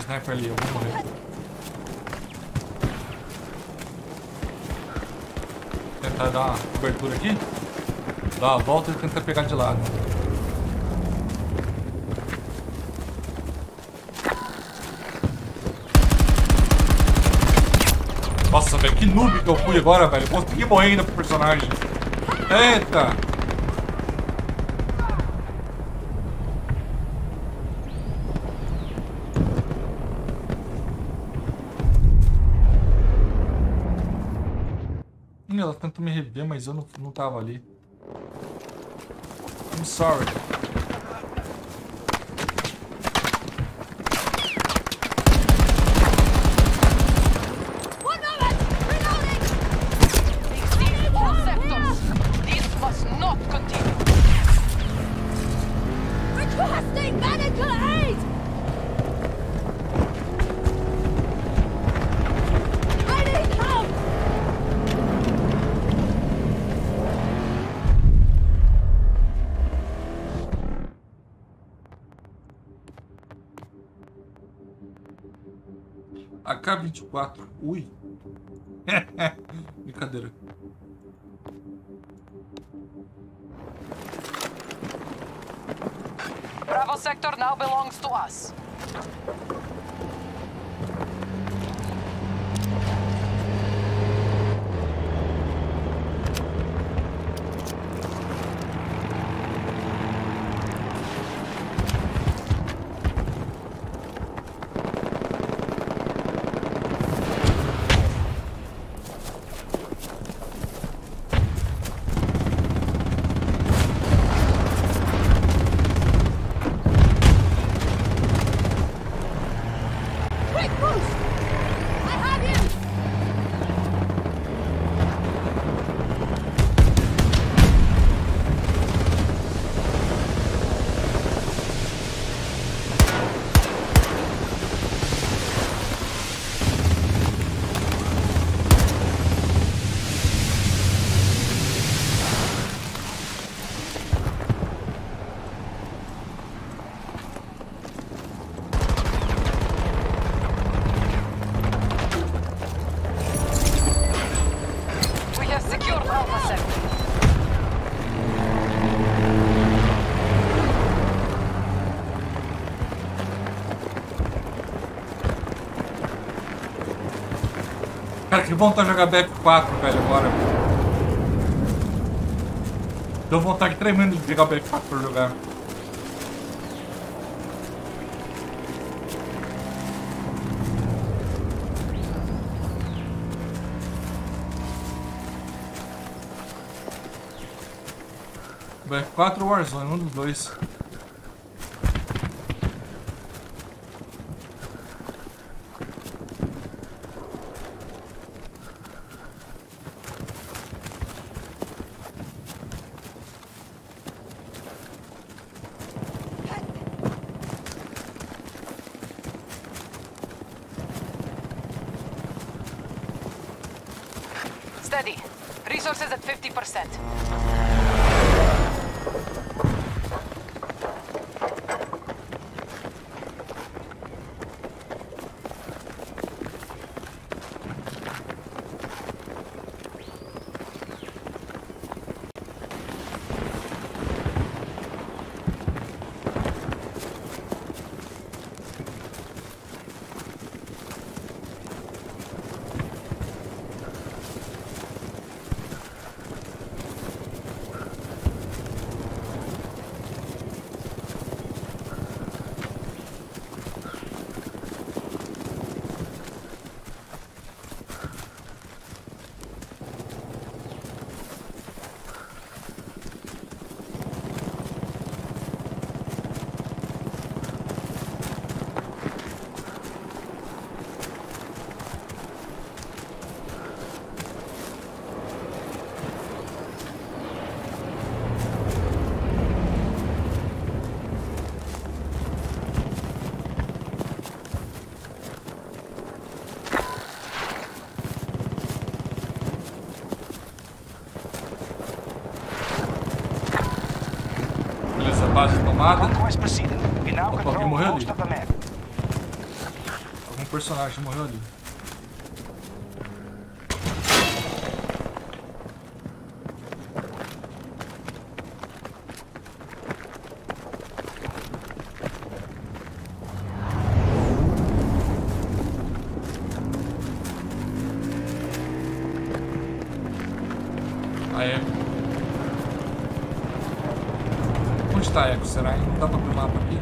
Sniper ali, eu vou morrer. Tentar dar uma cobertura aqui. Dar uma volta e tentar pegar de lado. Nossa, velho, que noob que eu fui agora, velho. Consegui morrer ainda pro personagem. Eita! Ih, Ela tentou me rever, mas eu não, não tava ali. I'm sorry. AK-24. Ui. Brincadeira. Bravo sector now belongs to us. Vontade de jogar BF4, velho, agora. Deu vontade tremenda de jogar BF4 pra jogar. BF4 ou Warzone, um dos dois. Opa, alguém morreu most ali. of the map. Algum personagem morreu ali. A Echo. Onde tá a Echo? Será? Não dá pra ver o mapa aqui?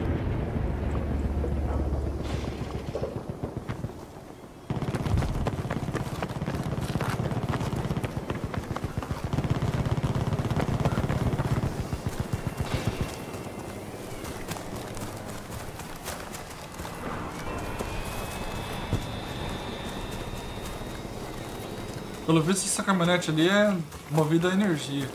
Pelo visto, essa caminhonete ali é movida a energia.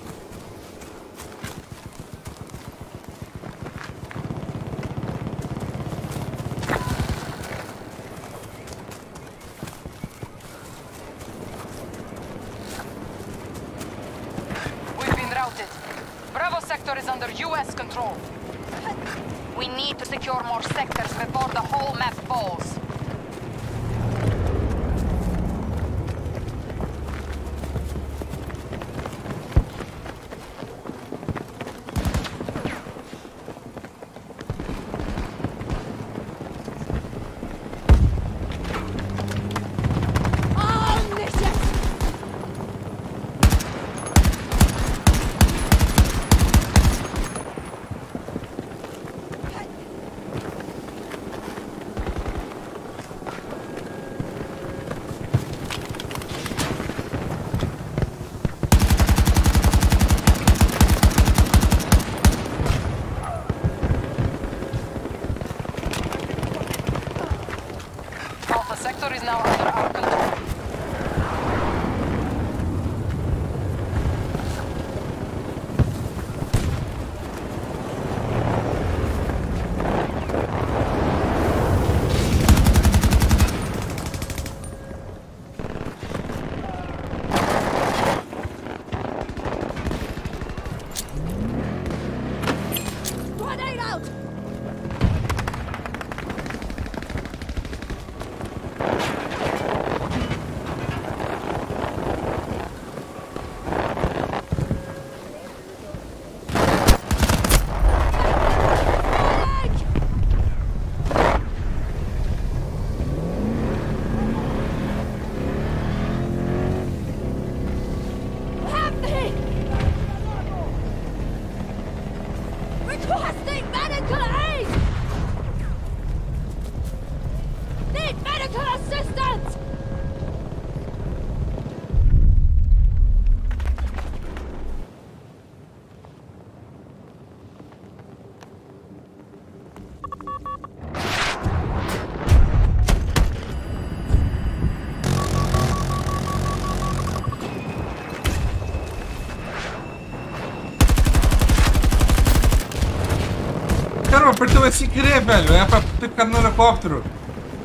Apertei o sem querer, velho. É pra ter ficado no helicóptero.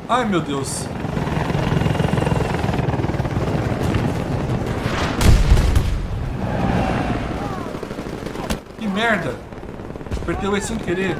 Ai, meu Deus. Que merda. Apertei o E sem querer.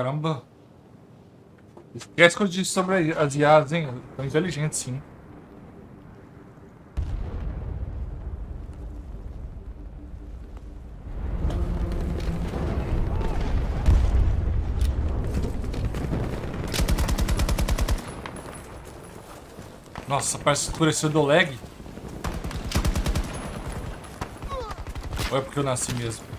Caramba. Esquece que eu disse sobre as IAs, hein? São inteligentes, sim. Nossa, parece que escureceu do lag. Ou é porque eu nasci mesmo?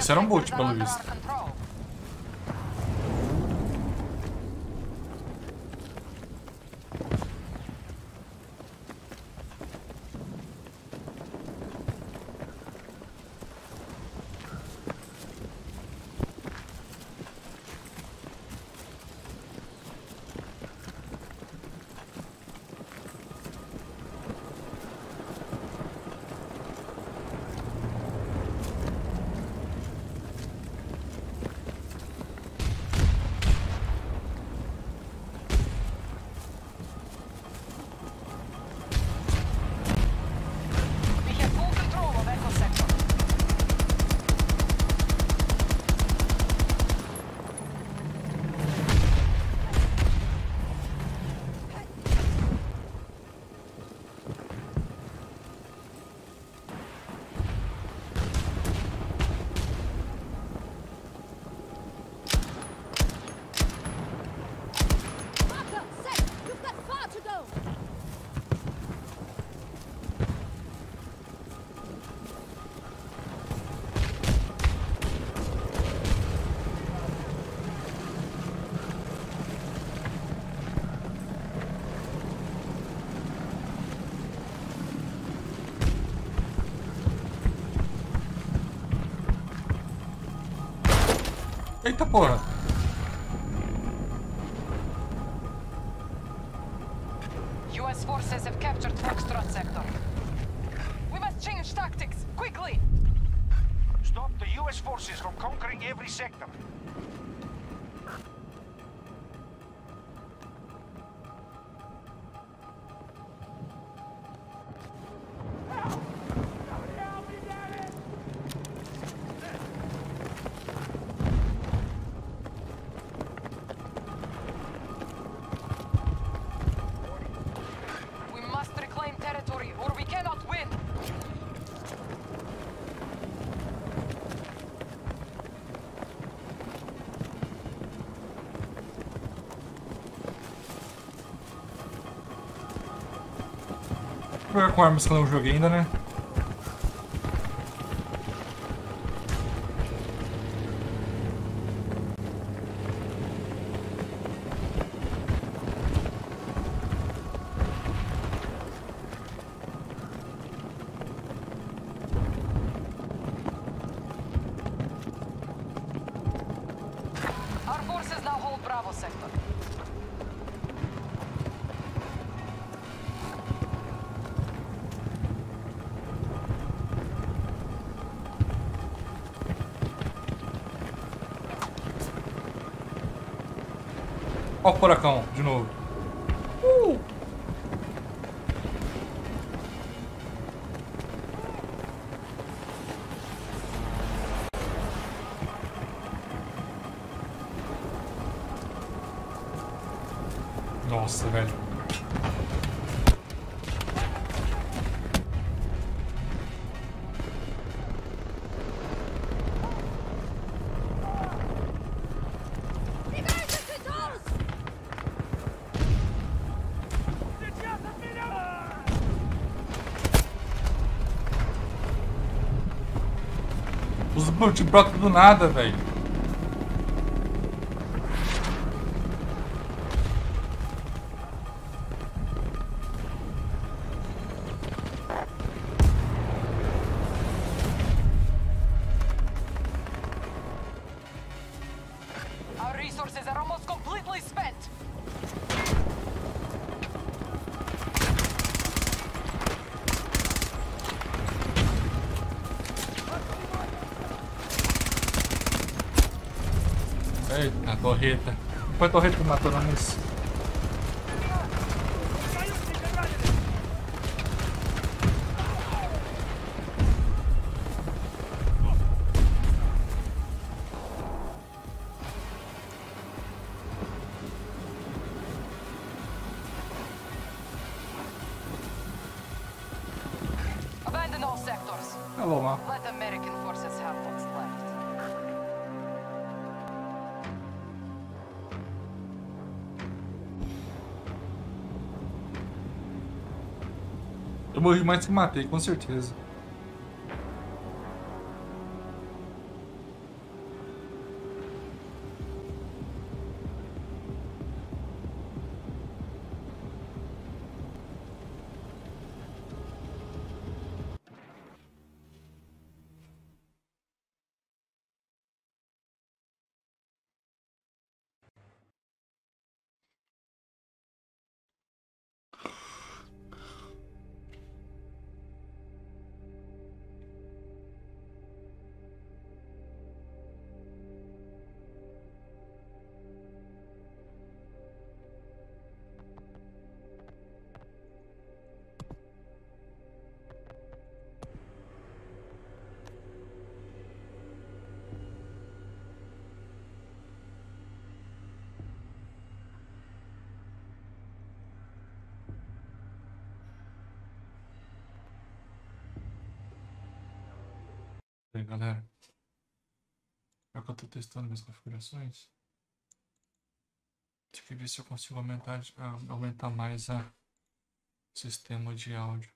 Esse era um boot, pelo visto. Porra! jogar com armas que eu não joguei ainda, né? Furacão de novo. pro time do nada, velho. torreta. Foi a torreta que matou na missa. mais que matei, com certeza. Que testando minhas configurações. Deixa eu ver se eu consigo aumentar, ah, aumentar mais a sistema de áudio.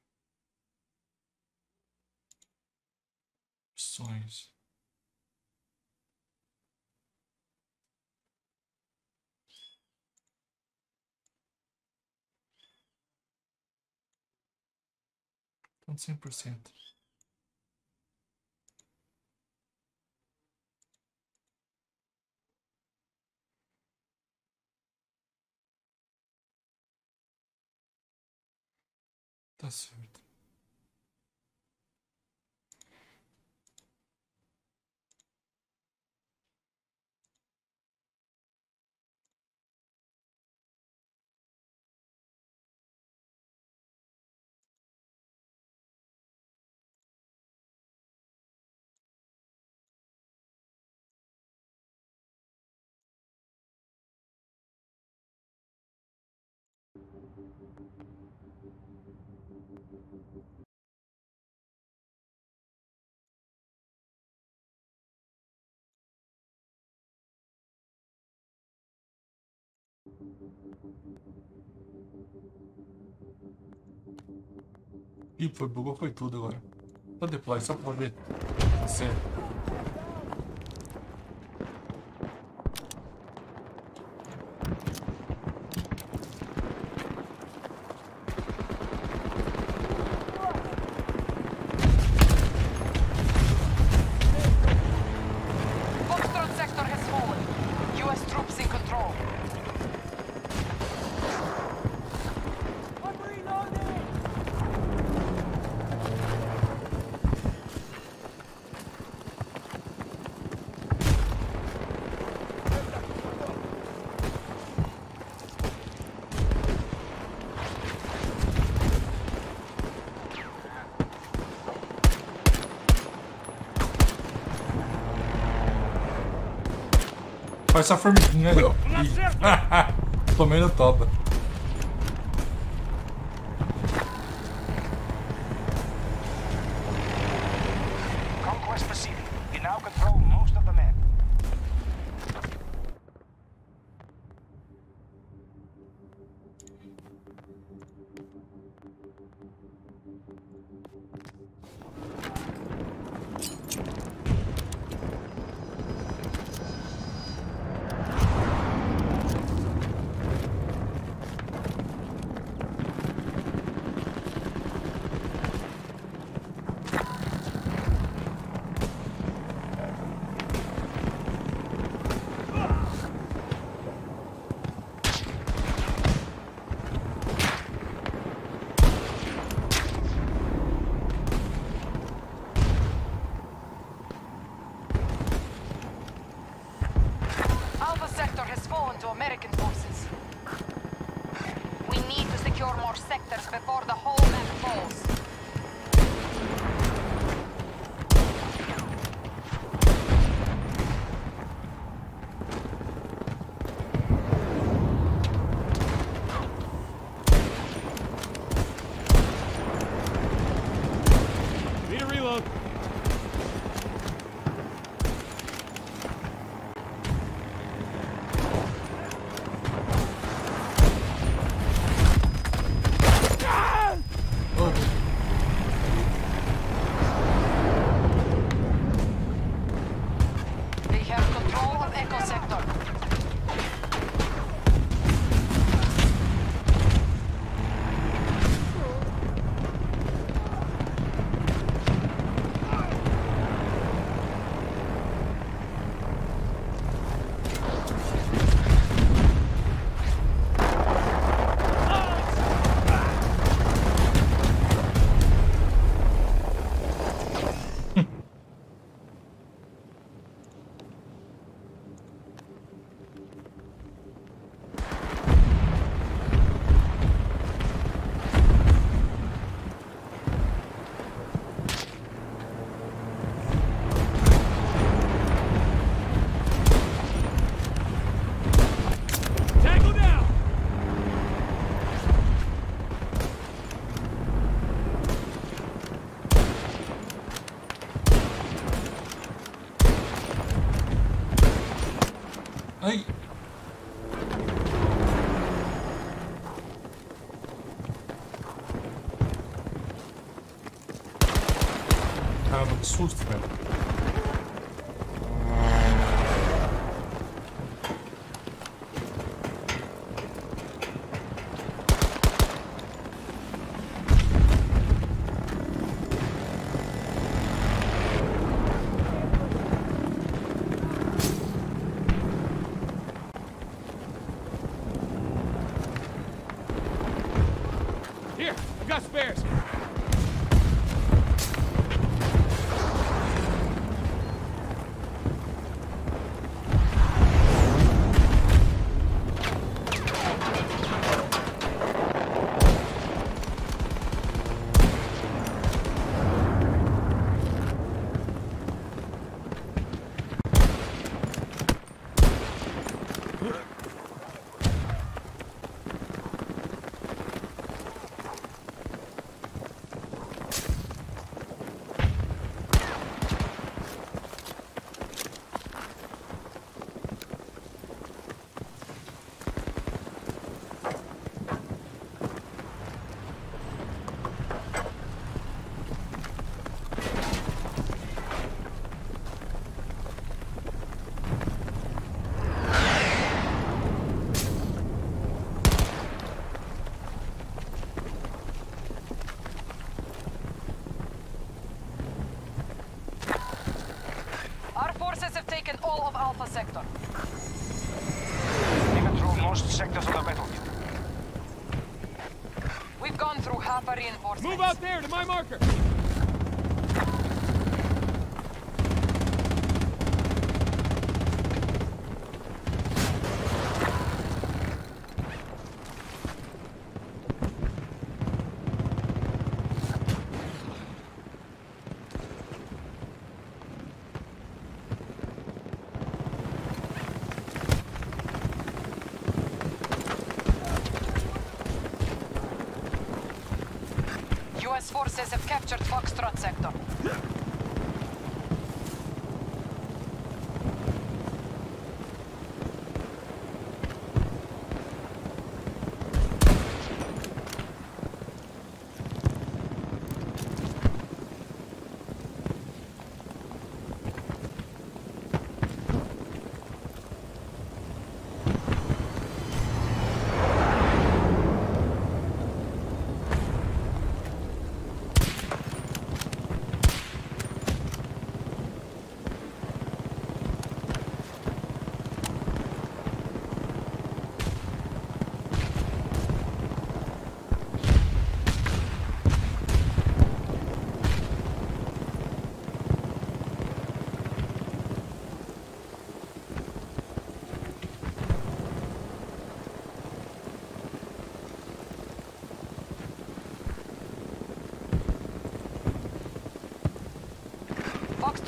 Opções. Então, cento. Tá Ih, foi, bugou foi tudo agora. Só deploy, só pra ver. Você. Foxtrot sector has fallen. U.S. troops in control. I'm reloading! Faz essa formiguinha aí. Ih. Tomei no toba. Forces have captured Foxtrot Sector.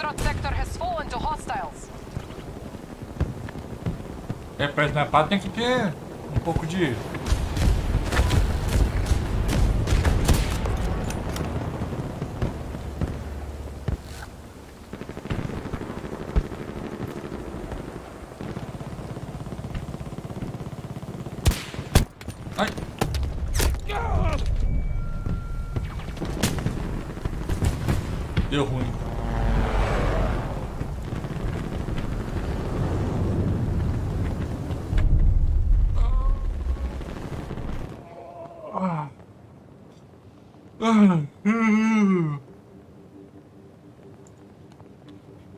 Foxtrot Sector has fallen to hostiles. É, pra snipar tem que ter um pouco de... Ai! Deu ruim.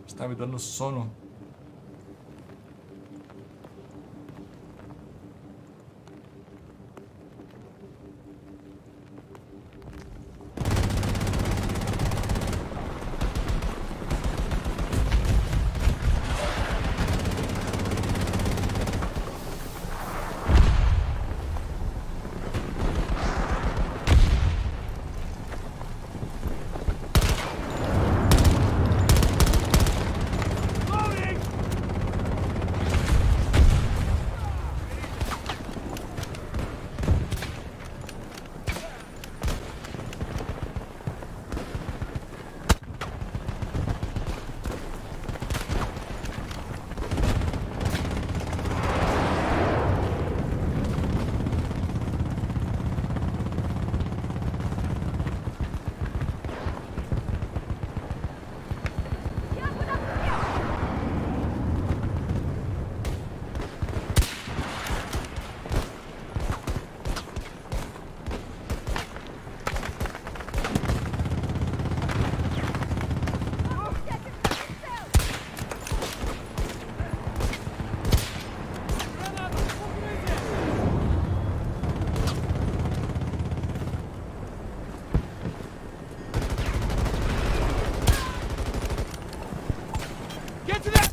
Está me dando sono. Loading! Get to that.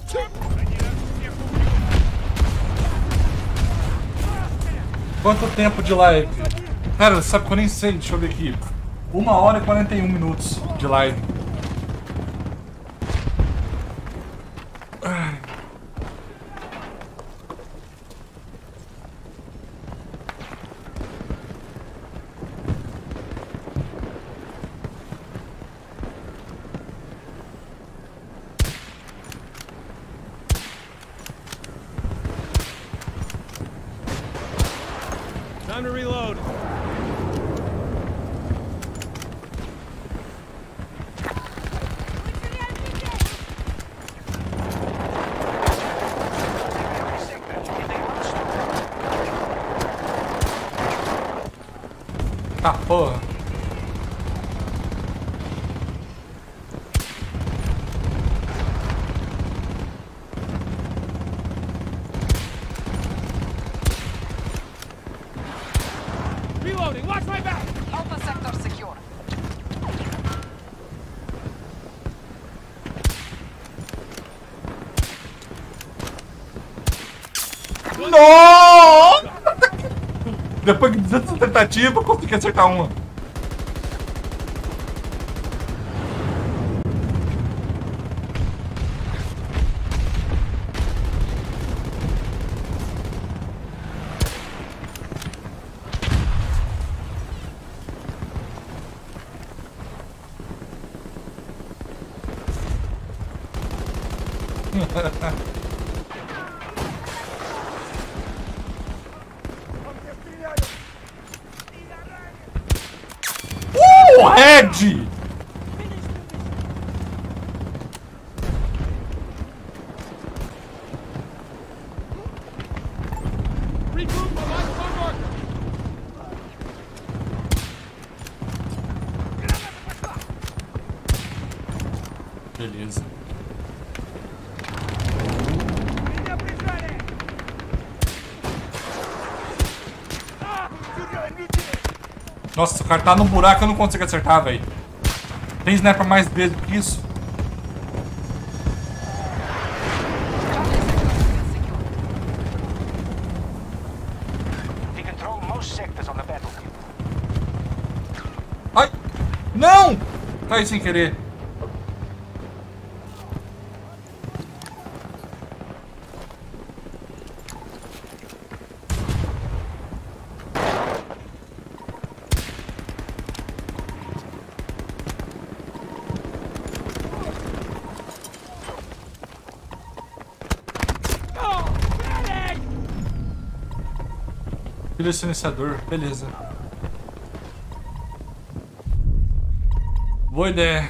Quanto tempo de live? Cara, sabe que eu nem sei, deixa eu ver aqui. Uma hora e 41 minutos de live. Ai. Time to reload. Every sector. If they understood. Tá, porra. Reloading. Watch my back. Alpha sector secure. Nossa! Depois de 200 tentativas, eu consegui acertar uma. Uh, Red! Regroup. My line's on marker. Beleza. Nossa, o cara tá num buraco eu não consigo acertar, velho. Tem sniper mais dedo que isso? Ai! Não! Cai sem querer. Filho silenciador, beleza. Boa ideia.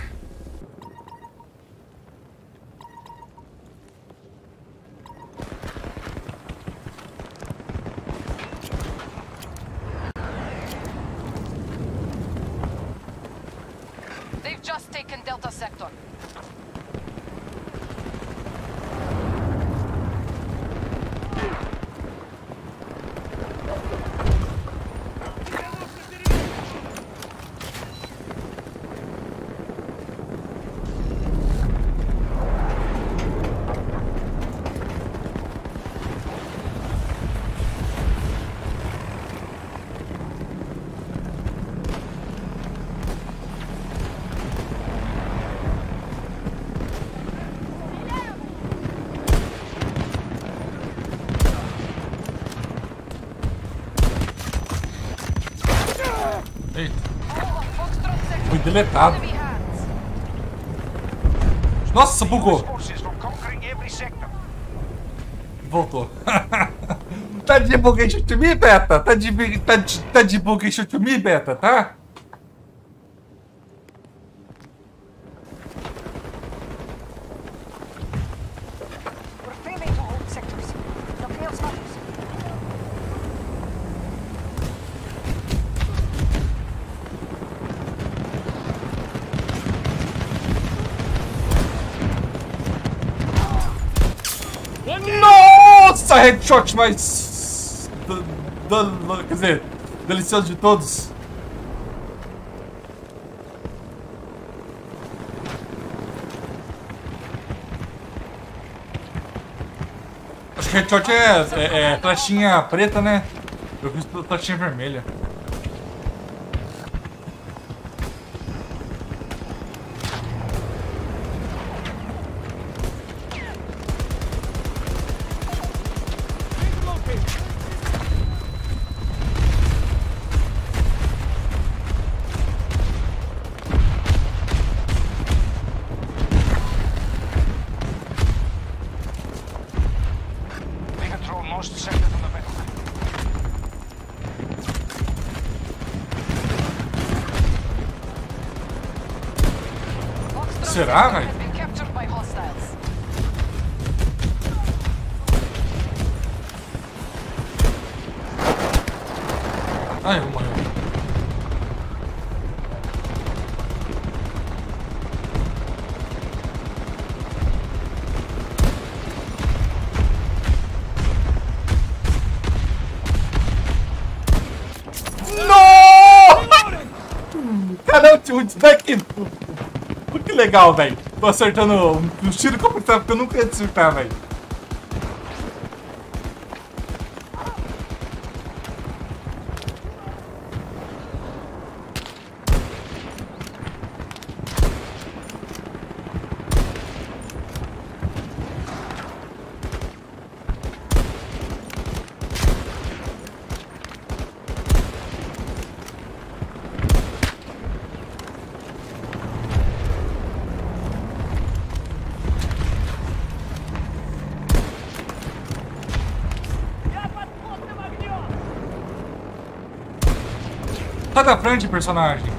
They've just taken Delta sector. Eita, All of Foxtrot Nossa, bugou. Voltou. tá de bug shoot me, beta? Tá de, tá de, tá de bug shoot me, beta, tá? headshot mais. quer dizer, delicioso de todos. Acho que headshot é, é, é, né? Eu vi é, é, é, vermelha. Ferrari. legal, velho. Tô acertando um tiro que eu pensava que eu nunca ia acertar, velho. da frente, personagem.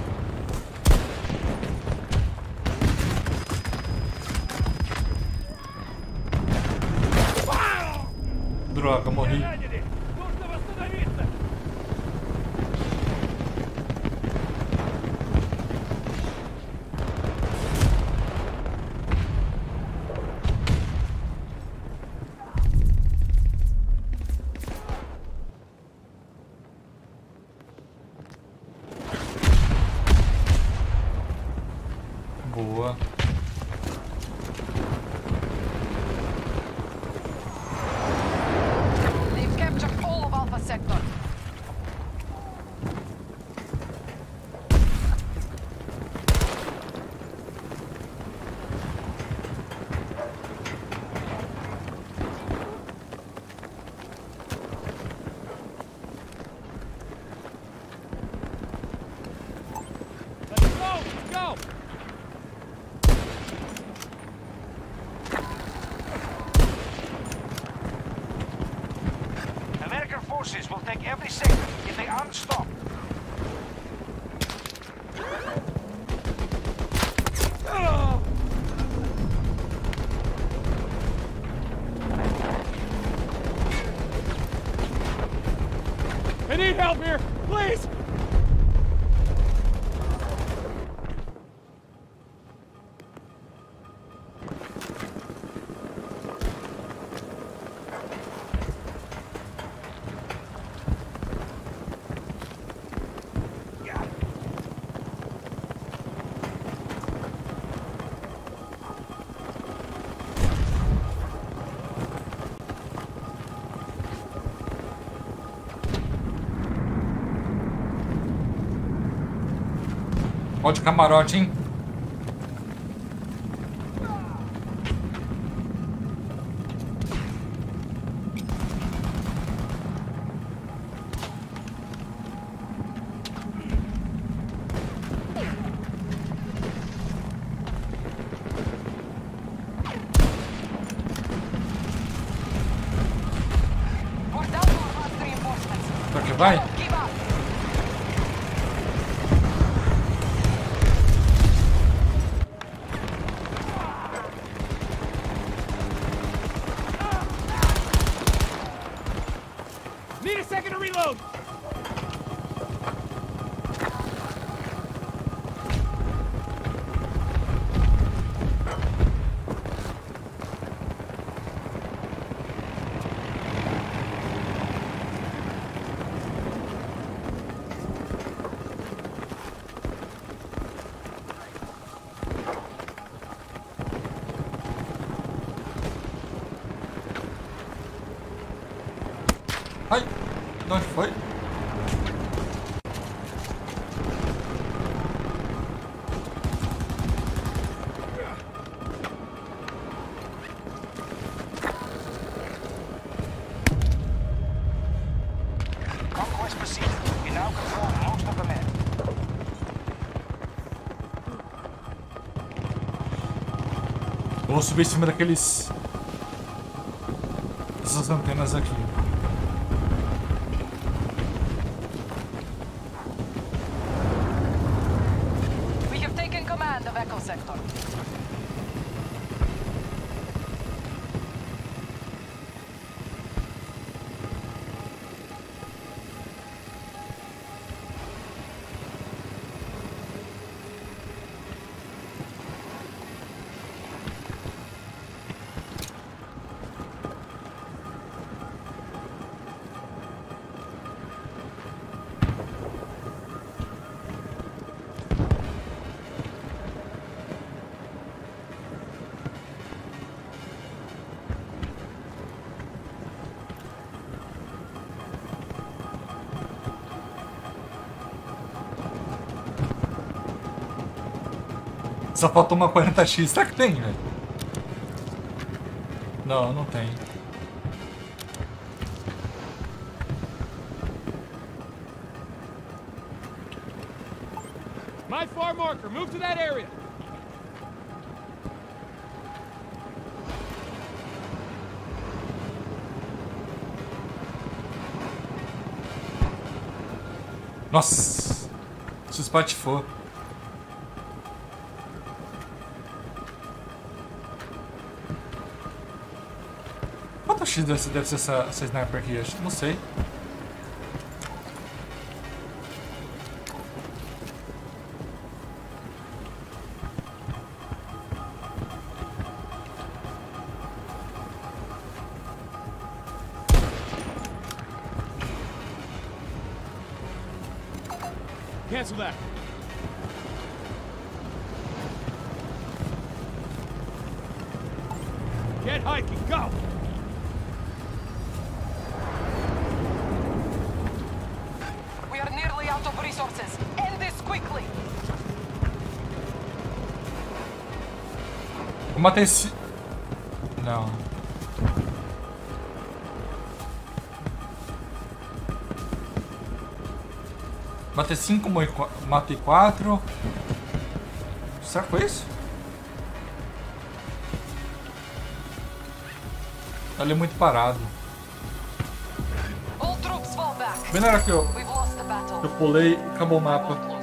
de camarote, hein? Cima daqueles... Essas antenas aqui. Só falta uma 40x. Será que tem, velho? Não, não tem. My far marker, move to that area. Nossa! Se o spot for. X deve ser, deve ser essa, essa sniper aqui? Acho- Não sei. Cancel that. Matei esse. Não. Matei 5, matei 4. Será que foi isso? Ali é muito parado. Bem na hora que eu, eu pulei, acabou o mapa.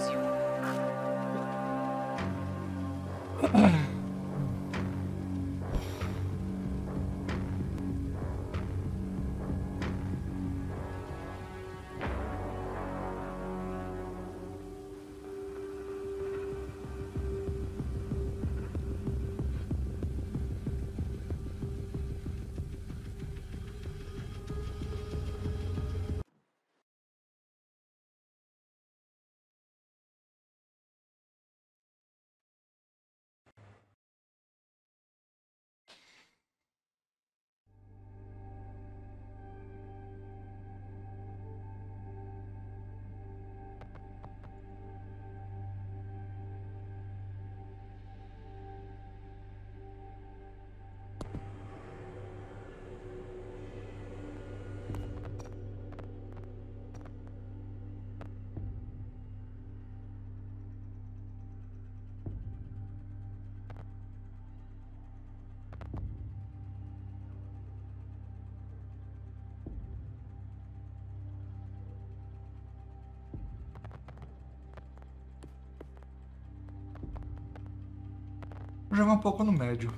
Pouco no médio.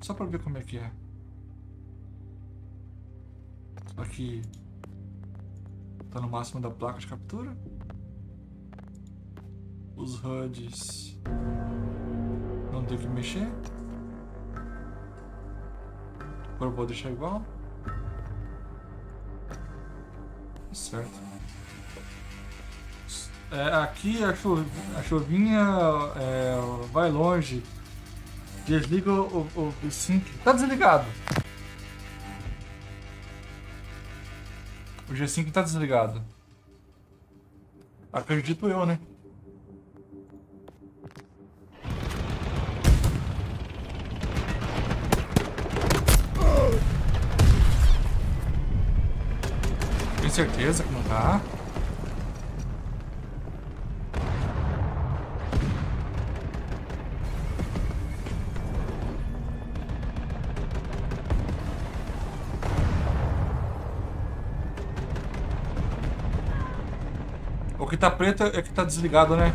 Só pra ver como é que é. Só que. Tá no máximo da placa de captura. Os HUDs. Não tem que mexer. Agora eu vou deixar igual. Tá Certo. É, aqui a, chu- a chuvinha é, vai longe. Desliga o, o, o sync. Tá desligado. O G5 tá desligado. Acredito eu, né? Tem certeza que não tá? Tá preto é que tá desligado, né?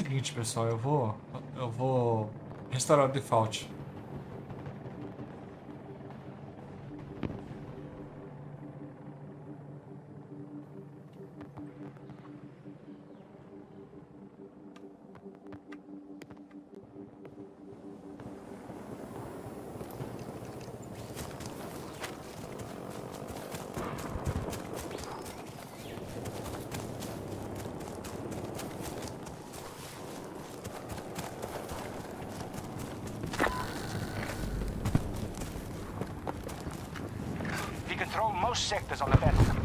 Seguinte, pessoal, eu vou. Eu vou restaurar o default. We control most sectors on the battlefield.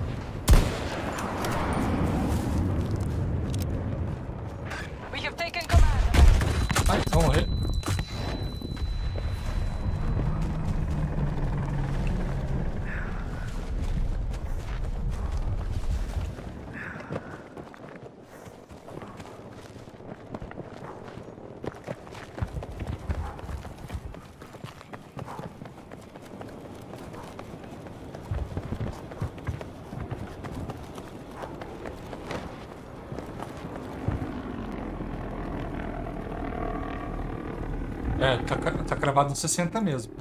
We have taken command. Ai, vou morrer. É, tá, tá cravado no 60 mesmo.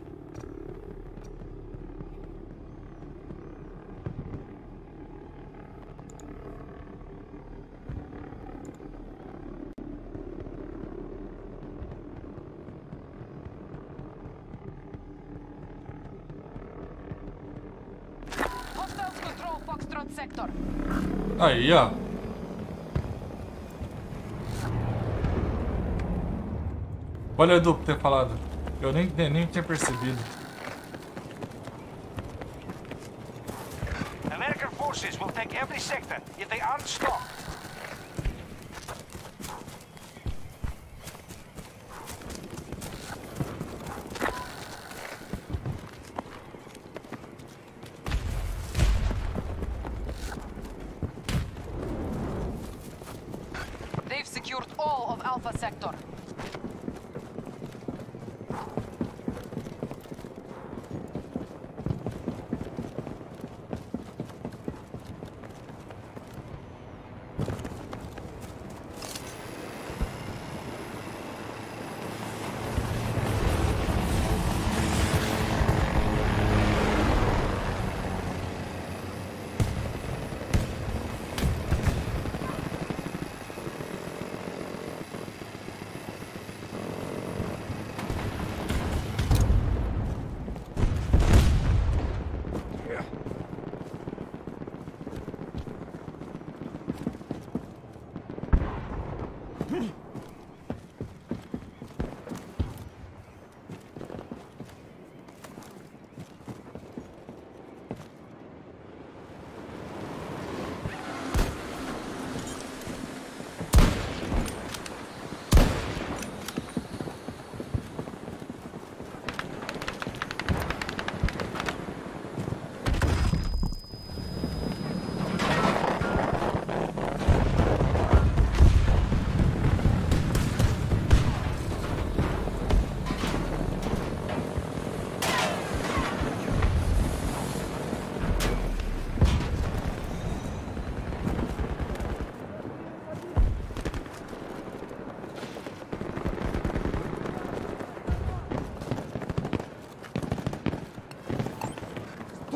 Aí, ó. Olha o Edu ter falado. Eu nem, nem tinha percebido. American forces will take every sector if they aren't stopped.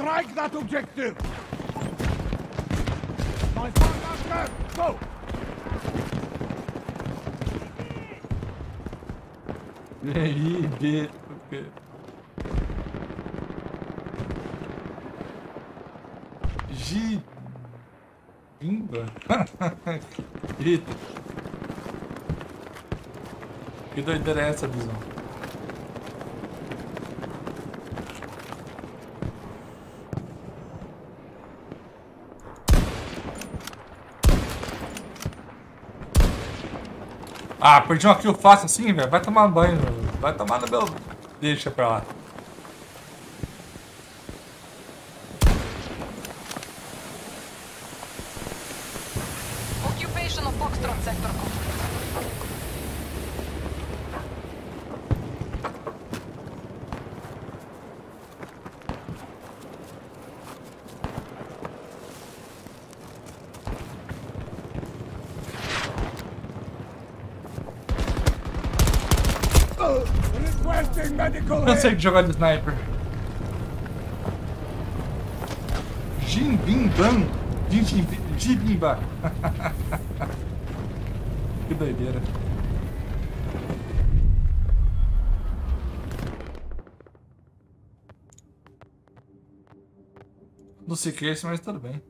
Strike that objective! My father, go! E aí, B. Gi. Bimba? Eita. Que doideira é essa, visão? Perdi uma kill fácil assim, velho. Vai tomar banho, velho. Vai tomar no meu... Deixa pra lá. Occupation of Foxtrot sector complete. Requesting de jogar de sniper. Jimbimban. Jim- Jibimba. que doideira. Não sei o que é isso, mas tudo bem.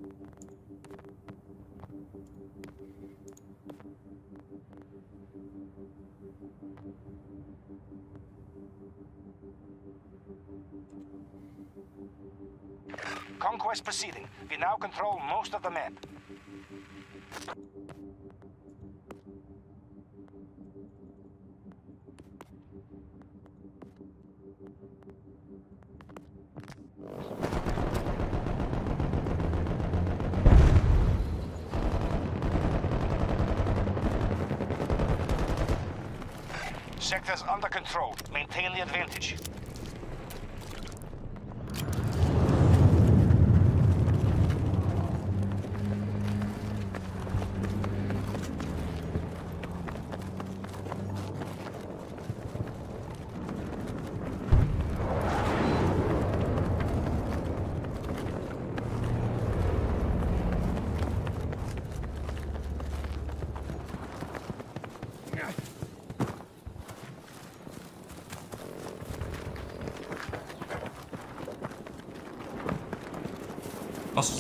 Sectors under control. Maintain the advantage.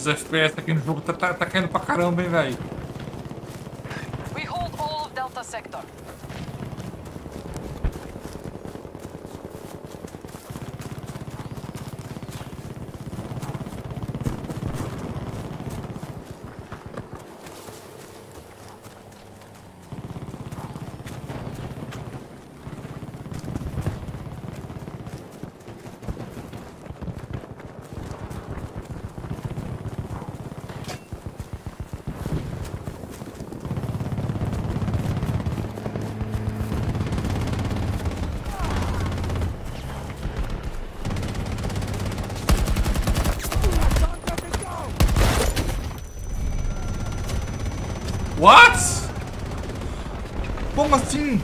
FPS aqui no jogo tá, tá, tá caindo pra caramba, hein, velho. We hold all of Delta sector. What? Como assim?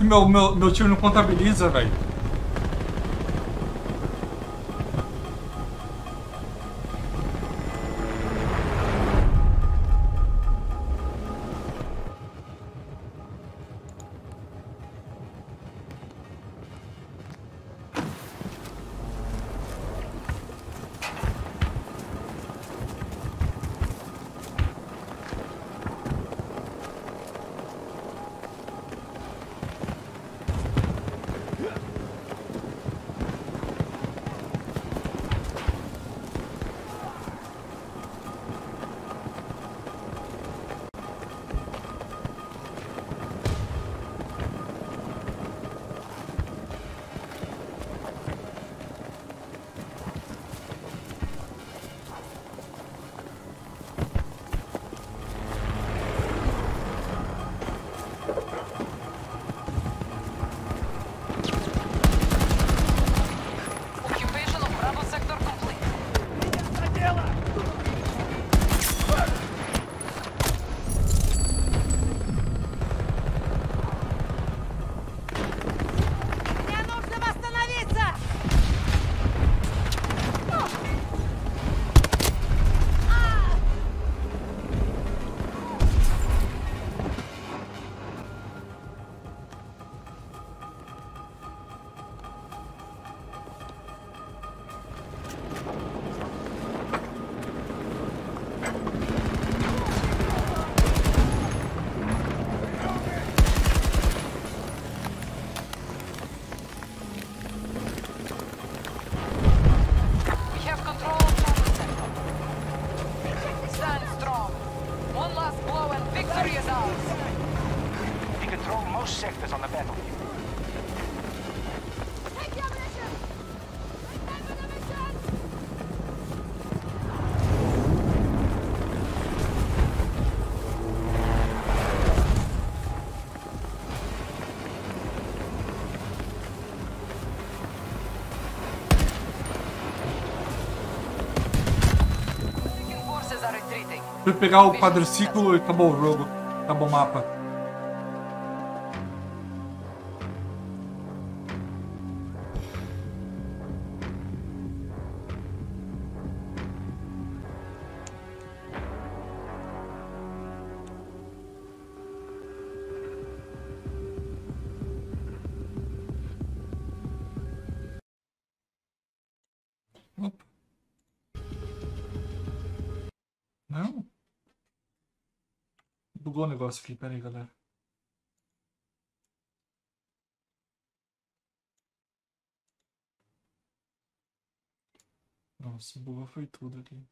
Que meu, meu, meu time não contabiliza, velho. Control most sectors on the battlefield. Fui pegar o quadriciclo e acabou o jogo. Acabou o mapa. Negócio aqui, pera aí, galera. Nossa, bugou foi tudo aqui.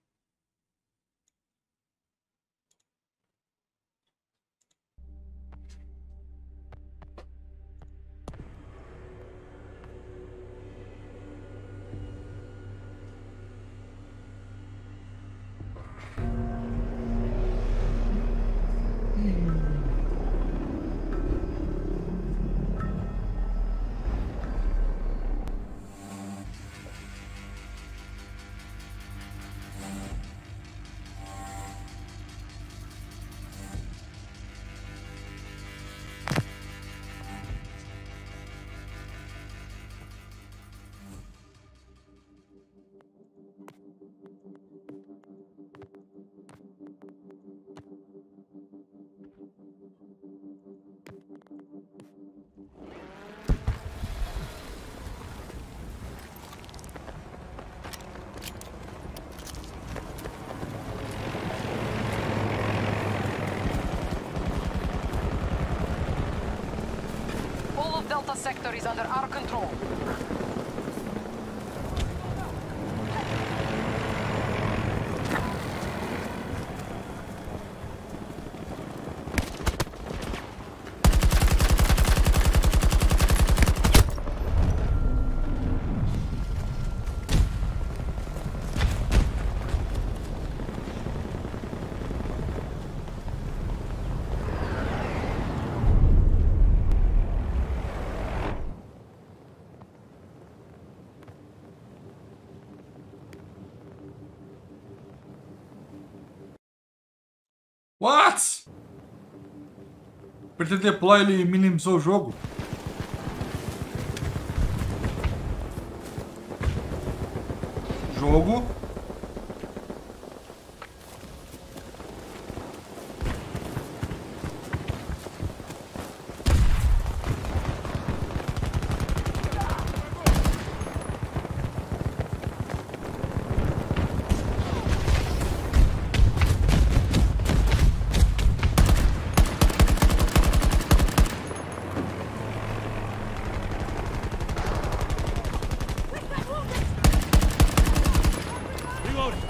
Of Delta sector is under our What? Apertei deploy, ele minimizou o jogo. Reloading.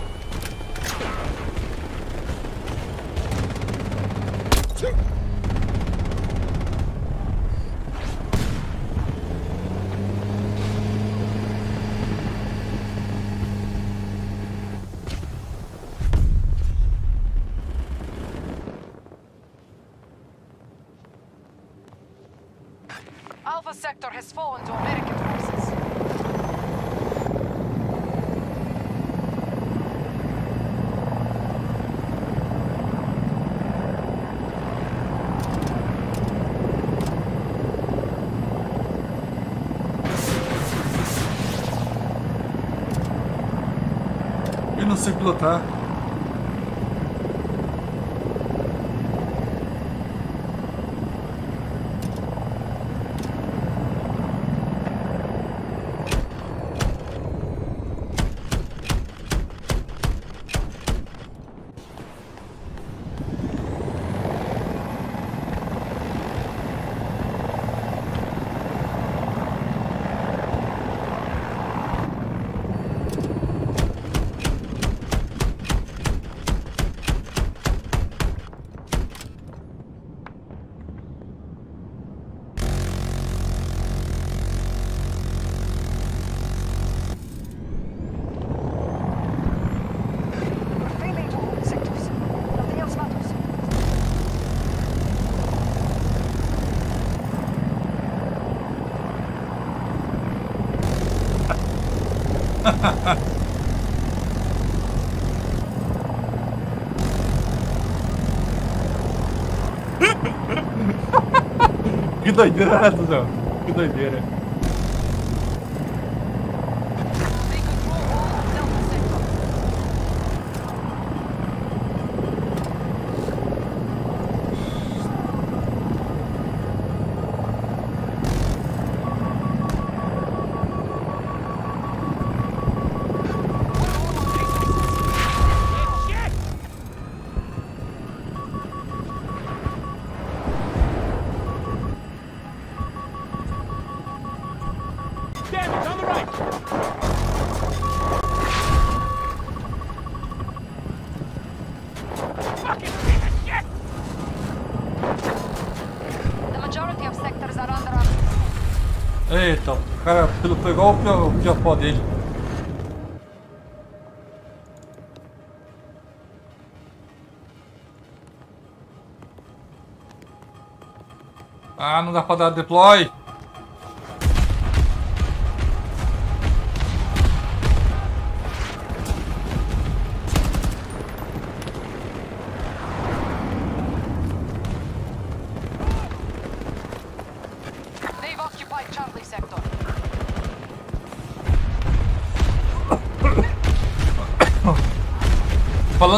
Alpha sector has fallen to American forces. Eu não sei pilotar. Que doideira, Duzão. Que doideira. Igual o pior, dele. Ah, não dá pra dar deploy.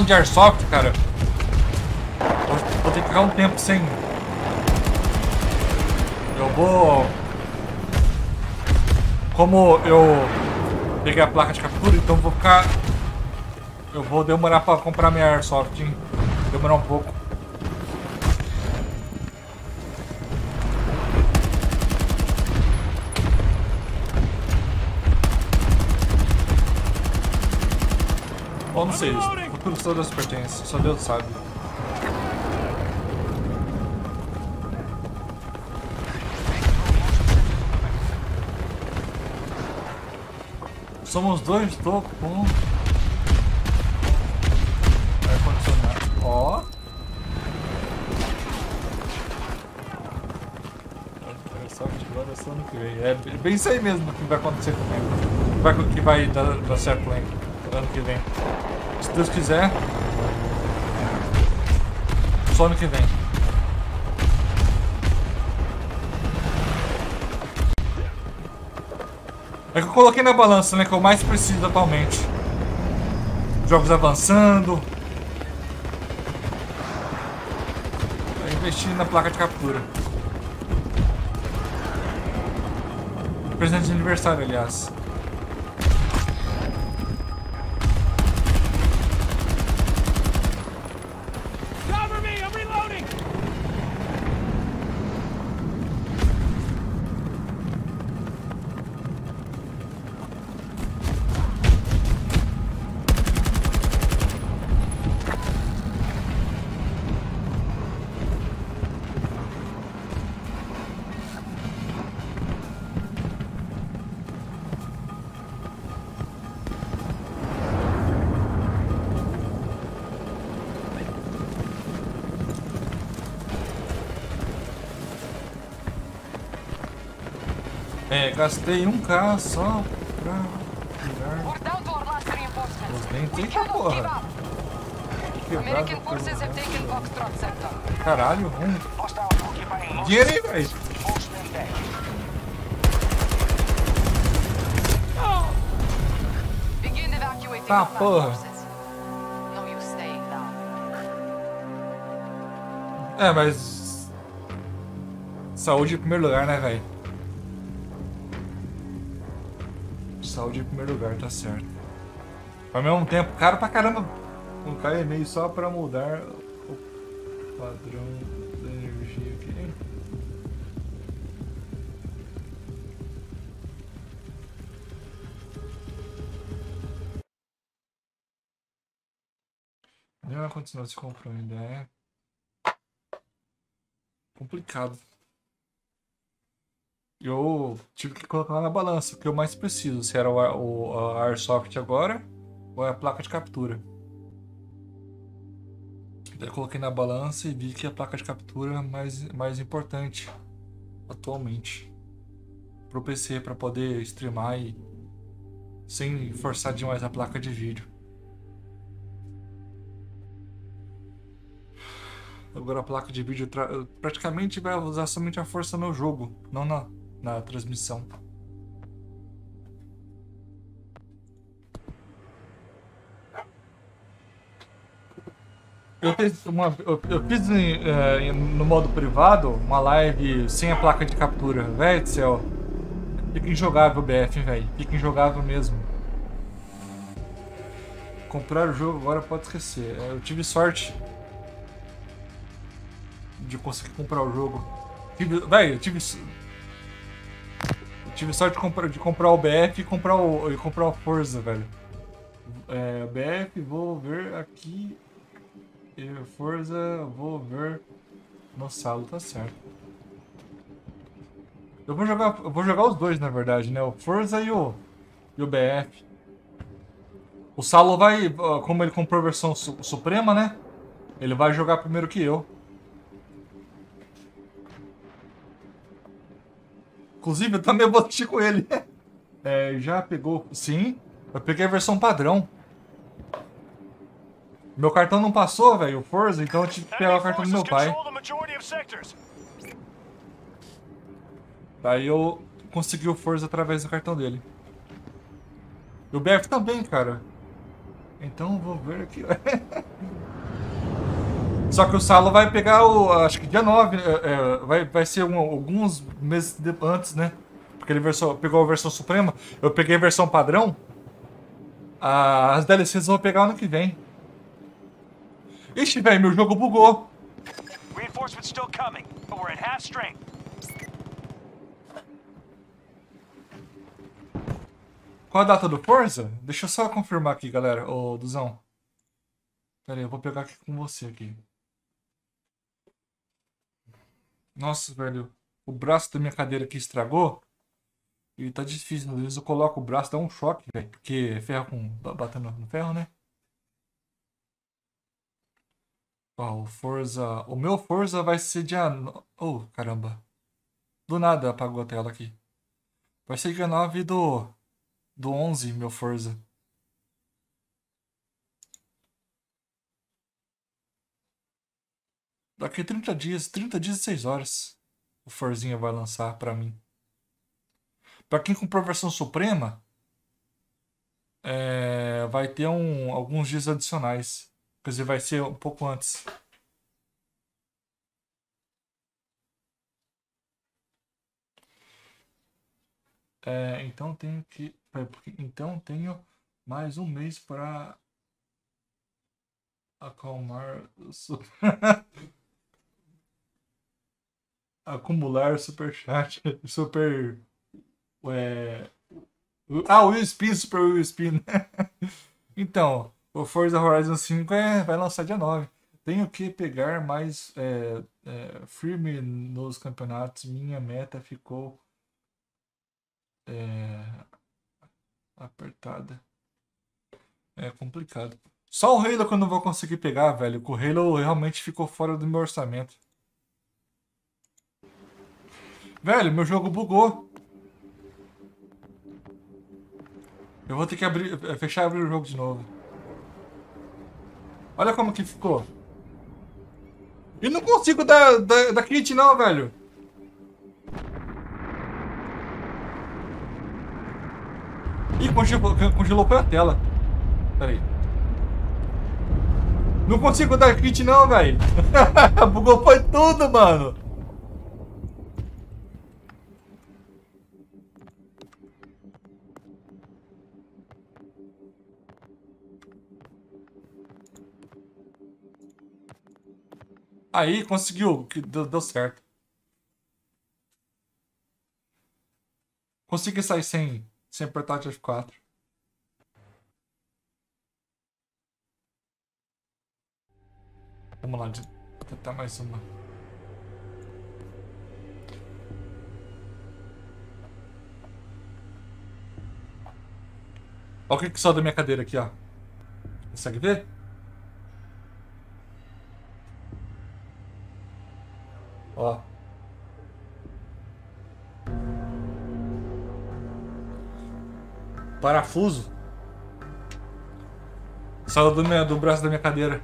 Falando de Airsoft, cara. Vou, vou ter que ficar um tempo sem. Eu vou. Como eu peguei a placa de captura, então vou ficar. Eu vou demorar pra comprar minha Airsoft, hein? Demorar um pouco. Ou não sei, o futuro só Deus pertence, só Deus sabe. Somos dois, tô com. Ar-condicionado. Ó. É só ano que vem. É bem aí mesmo que vai acontecer comigo. Que vai, que vai dar, dar certo em- ano que vem. Se Deus quiser. Só ano que vem. É que eu coloquei na balança, né? Que eu mais preciso atualmente. Jogos avançando. Investir na placa de captura. Presente de aniversário, aliás. É, gastei um K só pra tirar os dentes. Eita porra! American forces have taken Foxtrot sector. Caralho, most dinheiro aí, velho. Tá, porra. É, mas. Saúde em primeiro lugar, né, velho? Saúde em primeiro lugar, tá certo. Ao mesmo tempo, caro pra caramba. Um cara e meio só pra mudar o padrão da energia aqui. Não vai continuar se comprando é complicado. Eu tive que colocar na balança o que eu mais preciso, se era o, o a Airsoft agora ou é a placa de captura. Daí coloquei na balança e vi que a placa de captura é mais, mais importante atualmente pro PC para poder streamar e sem forçar demais a placa de vídeo. Agora a placa de vídeo praticamente vai usar somente a força no jogo, não na, na transmissão. Eu fiz, uma, eu, eu fiz em- no modo privado uma live sem a placa de captura. Véi do céu. Fica injogável o BF, velho. Fica injogável mesmo. Comprar o jogo agora pode esquecer. Eh, Eu tive sorte de conseguir comprar o jogo. Tive, véi, eu tive. Tive sorte de comprar, de comprar o BF e comprar o, e comprar o Forza, velho. É, BF, vou ver aqui. Forza, vou ver no salo, tá certo. Eu vou jogar, eu vou jogar os dois, na verdade, né? O Forza e o, e o BF. O Salo vai, como ele comprou a versão su- Suprema, né? Ele vai jogar primeiro que eu. Inclusive, eu também assistir com ele. É, já pegou. Sim, eu peguei a versão padrão. Meu cartão não passou, velho, o Forza, então eu tive que pegar o cartão do meu pai. Daí eu consegui o Forza através do cartão dele. E o BF também, cara. Então vou ver aqui. Só que o Salo vai pegar o. Acho que dia 9. é, é, vai, vai ser um- alguns meses de- antes, né? Porque ele versou- pegou a versão suprema. Eu peguei a versão padrão. Ah, as DLCs vou pegar ano que vem. Ixi, velho, meu jogo bugou. Reinforcements still coming, but we're at half strength. Qual a data do Forza? Deixa eu só confirmar aqui, galera. Ô, Duzão. Pera aí, eu vou pegar aqui com você aqui. Nossa, velho. O braço da minha cadeira aqui estragou. E tá difícil. Às vezes eu coloco o braço, dá um choque, velho. Porque ferro com. ba- batendo no ferro, né? Ó, o Forza. O meu Forza vai ser dia. Oh, caramba. Do nada apagou a tela aqui. Vai ser dia 9 do do 11, meu Forza. Daqui 30 dias, 30 dias e 6 horas, o Forzinha vai lançar pra mim. Pra quem comprou a versão Suprema, É, vai ter um, alguns dias adicionais. Quer dizer, vai ser um pouco antes. É, então tenho que. Então tenho mais um mês para acalmar. Acumular superchat. Super. É, ah, Will Spin, Super Will Spin. então, o Forza Horizon 5 é, vai lançar dia 9. Tenho que pegar mais é, é, firme nos campeonatos. Minha meta ficou é, apertada. É complicado. Só o Halo que eu não vou conseguir pegar, velho. O Halo realmente ficou fora do meu orçamento. Velho, meu jogo bugou. Eu vou ter que abrir, eh, fechar e abrir o jogo de novo. Olha como que ficou. E não consigo dar, dar, dar kit não, velho. Ih, congelou, congelou a tela. Pera aí. Não consigo dar kit não, velho. Bugou foi tudo, mano. Aí, conseguiu. que Deu, deu certo. Consegui sair sem, sem apertar o F4. Vamos lá, tentar mais uma. Olha o que que saiu da minha cadeira aqui, ó. Consegue ver? Ó. Parafuso. Saiu do, meu, do braço da minha cadeira.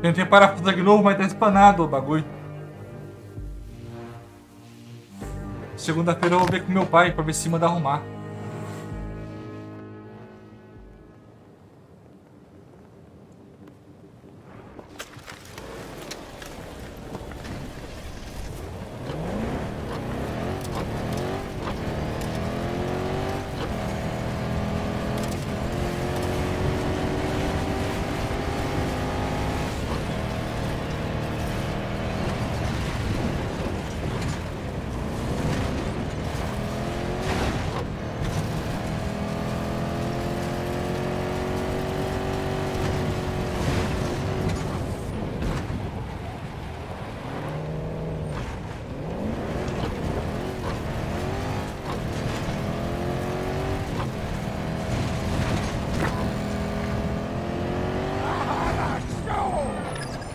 Tentei parafuso de novo, mas tá espanado o bagulho. Segunda-feira eu vou ver com meu pai pra ver se manda arrumar.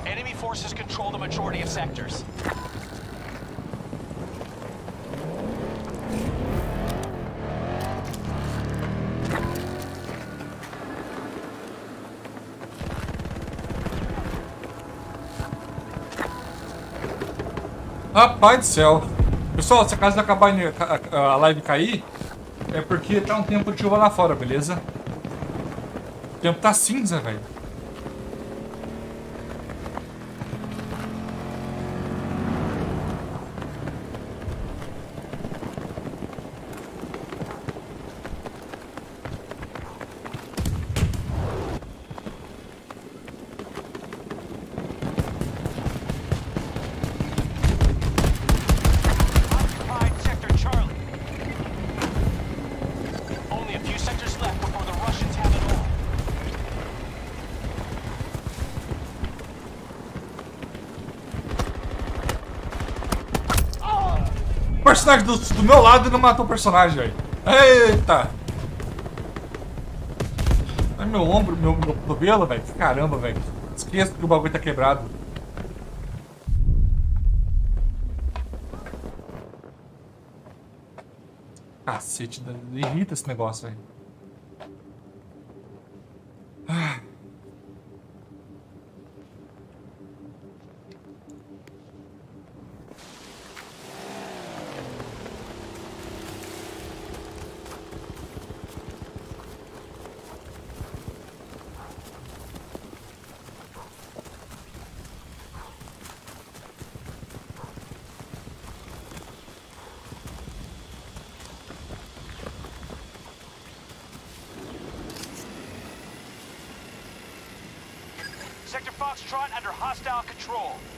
Enemy forces control the majority of sectors. Rapaz do céu. Pessoal, se a casa acabar a live cair, é porque tá um tempo de chuva lá fora, beleza? O tempo tá cinza, velho. Occupied Sector Charlie. Only a few sectors left before the Russians have it all. O personagem do, do meu lado não matou o personagem, velho. Eita! Ai, meu ombro, meu, meu cotovelo, velho. Caramba, velho. Esqueça que o bagulho tá quebrado. Cacete, irrita esse negócio, velho. Ah. Sector Foxtrot under hostile control.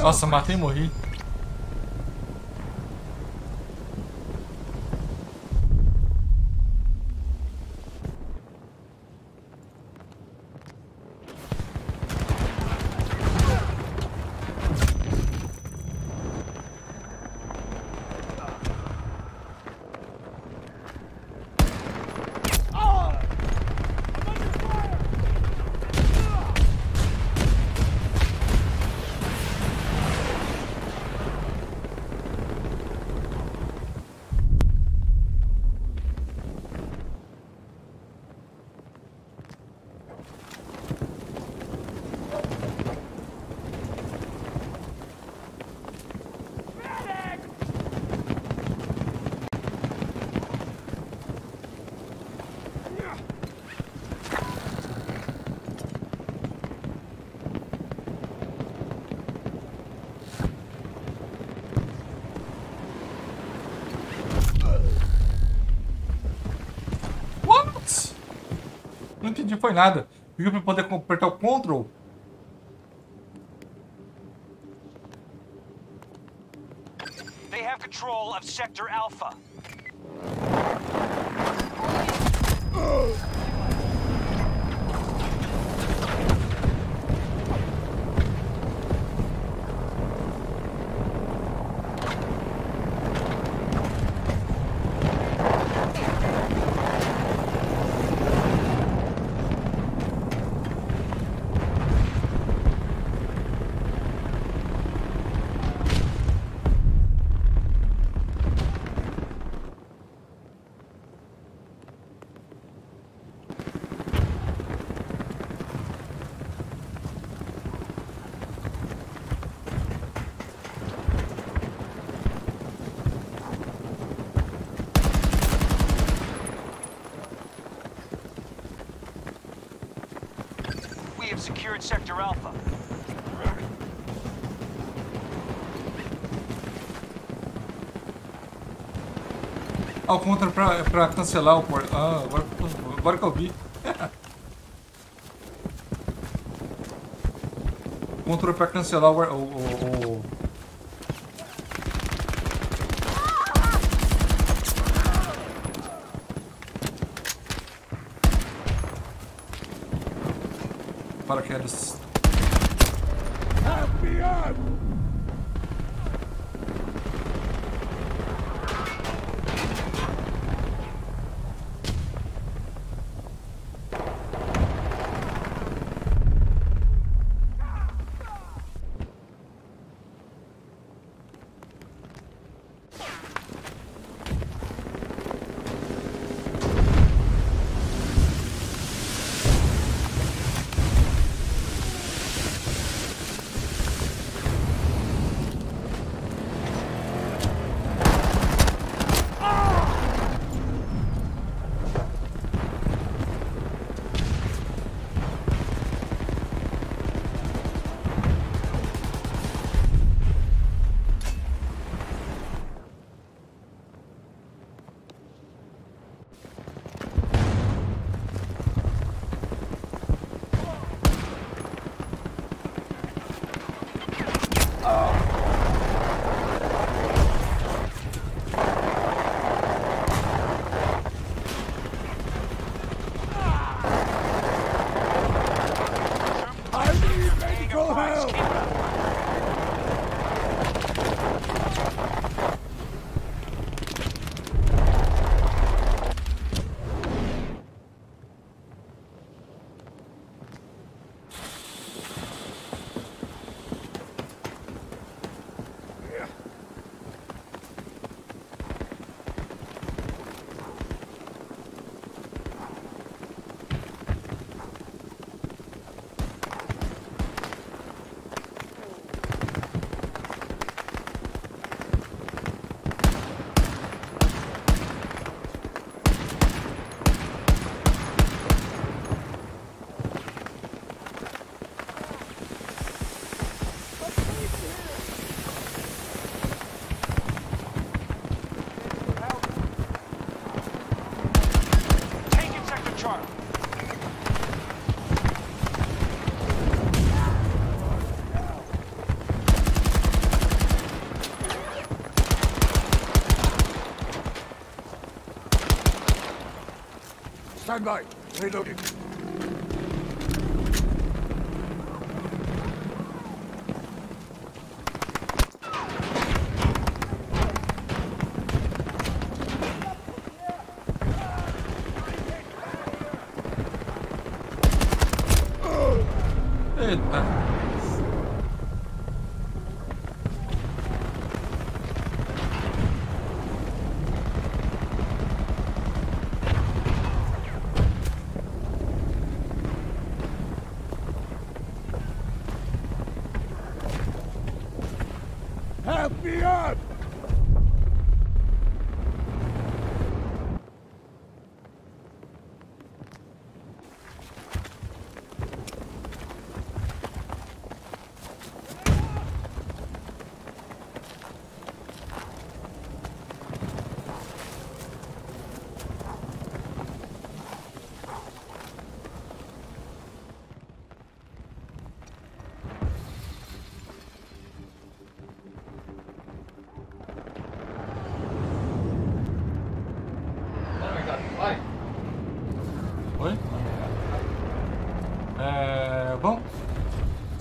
Nossa, matei e morri. Não entendi, foi nada. Viu pra poder apertar o control? They have control of Sector Alpha. We have secured Sector Alpha. Ah, o contra pra, pra cancelar o por... Ah, agora, agora que eu vi. Control pra cancelar o, o, o, o- Paraquedas. Help! Reloading.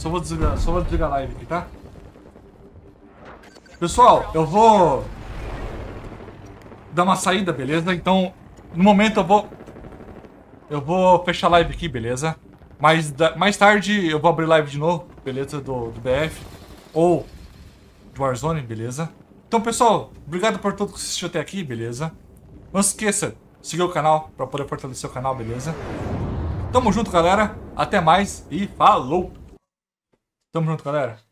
Só vou desligar, só vou desligar a live aqui, tá? Pessoal, eu vou dar uma saída, beleza? Então, no momento eu vou eu vou fechar a live aqui, beleza? Da- mais tarde eu vou abrir live de novo, beleza? Do, do BF ou do Warzone, beleza? Então, pessoal, obrigado por tudo que assistiu até aqui, beleza? Não se esqueça, seguir o canal para poder fortalecer o canal, beleza? Tamo junto, galera. Até mais e falou! Tamo junto, galera.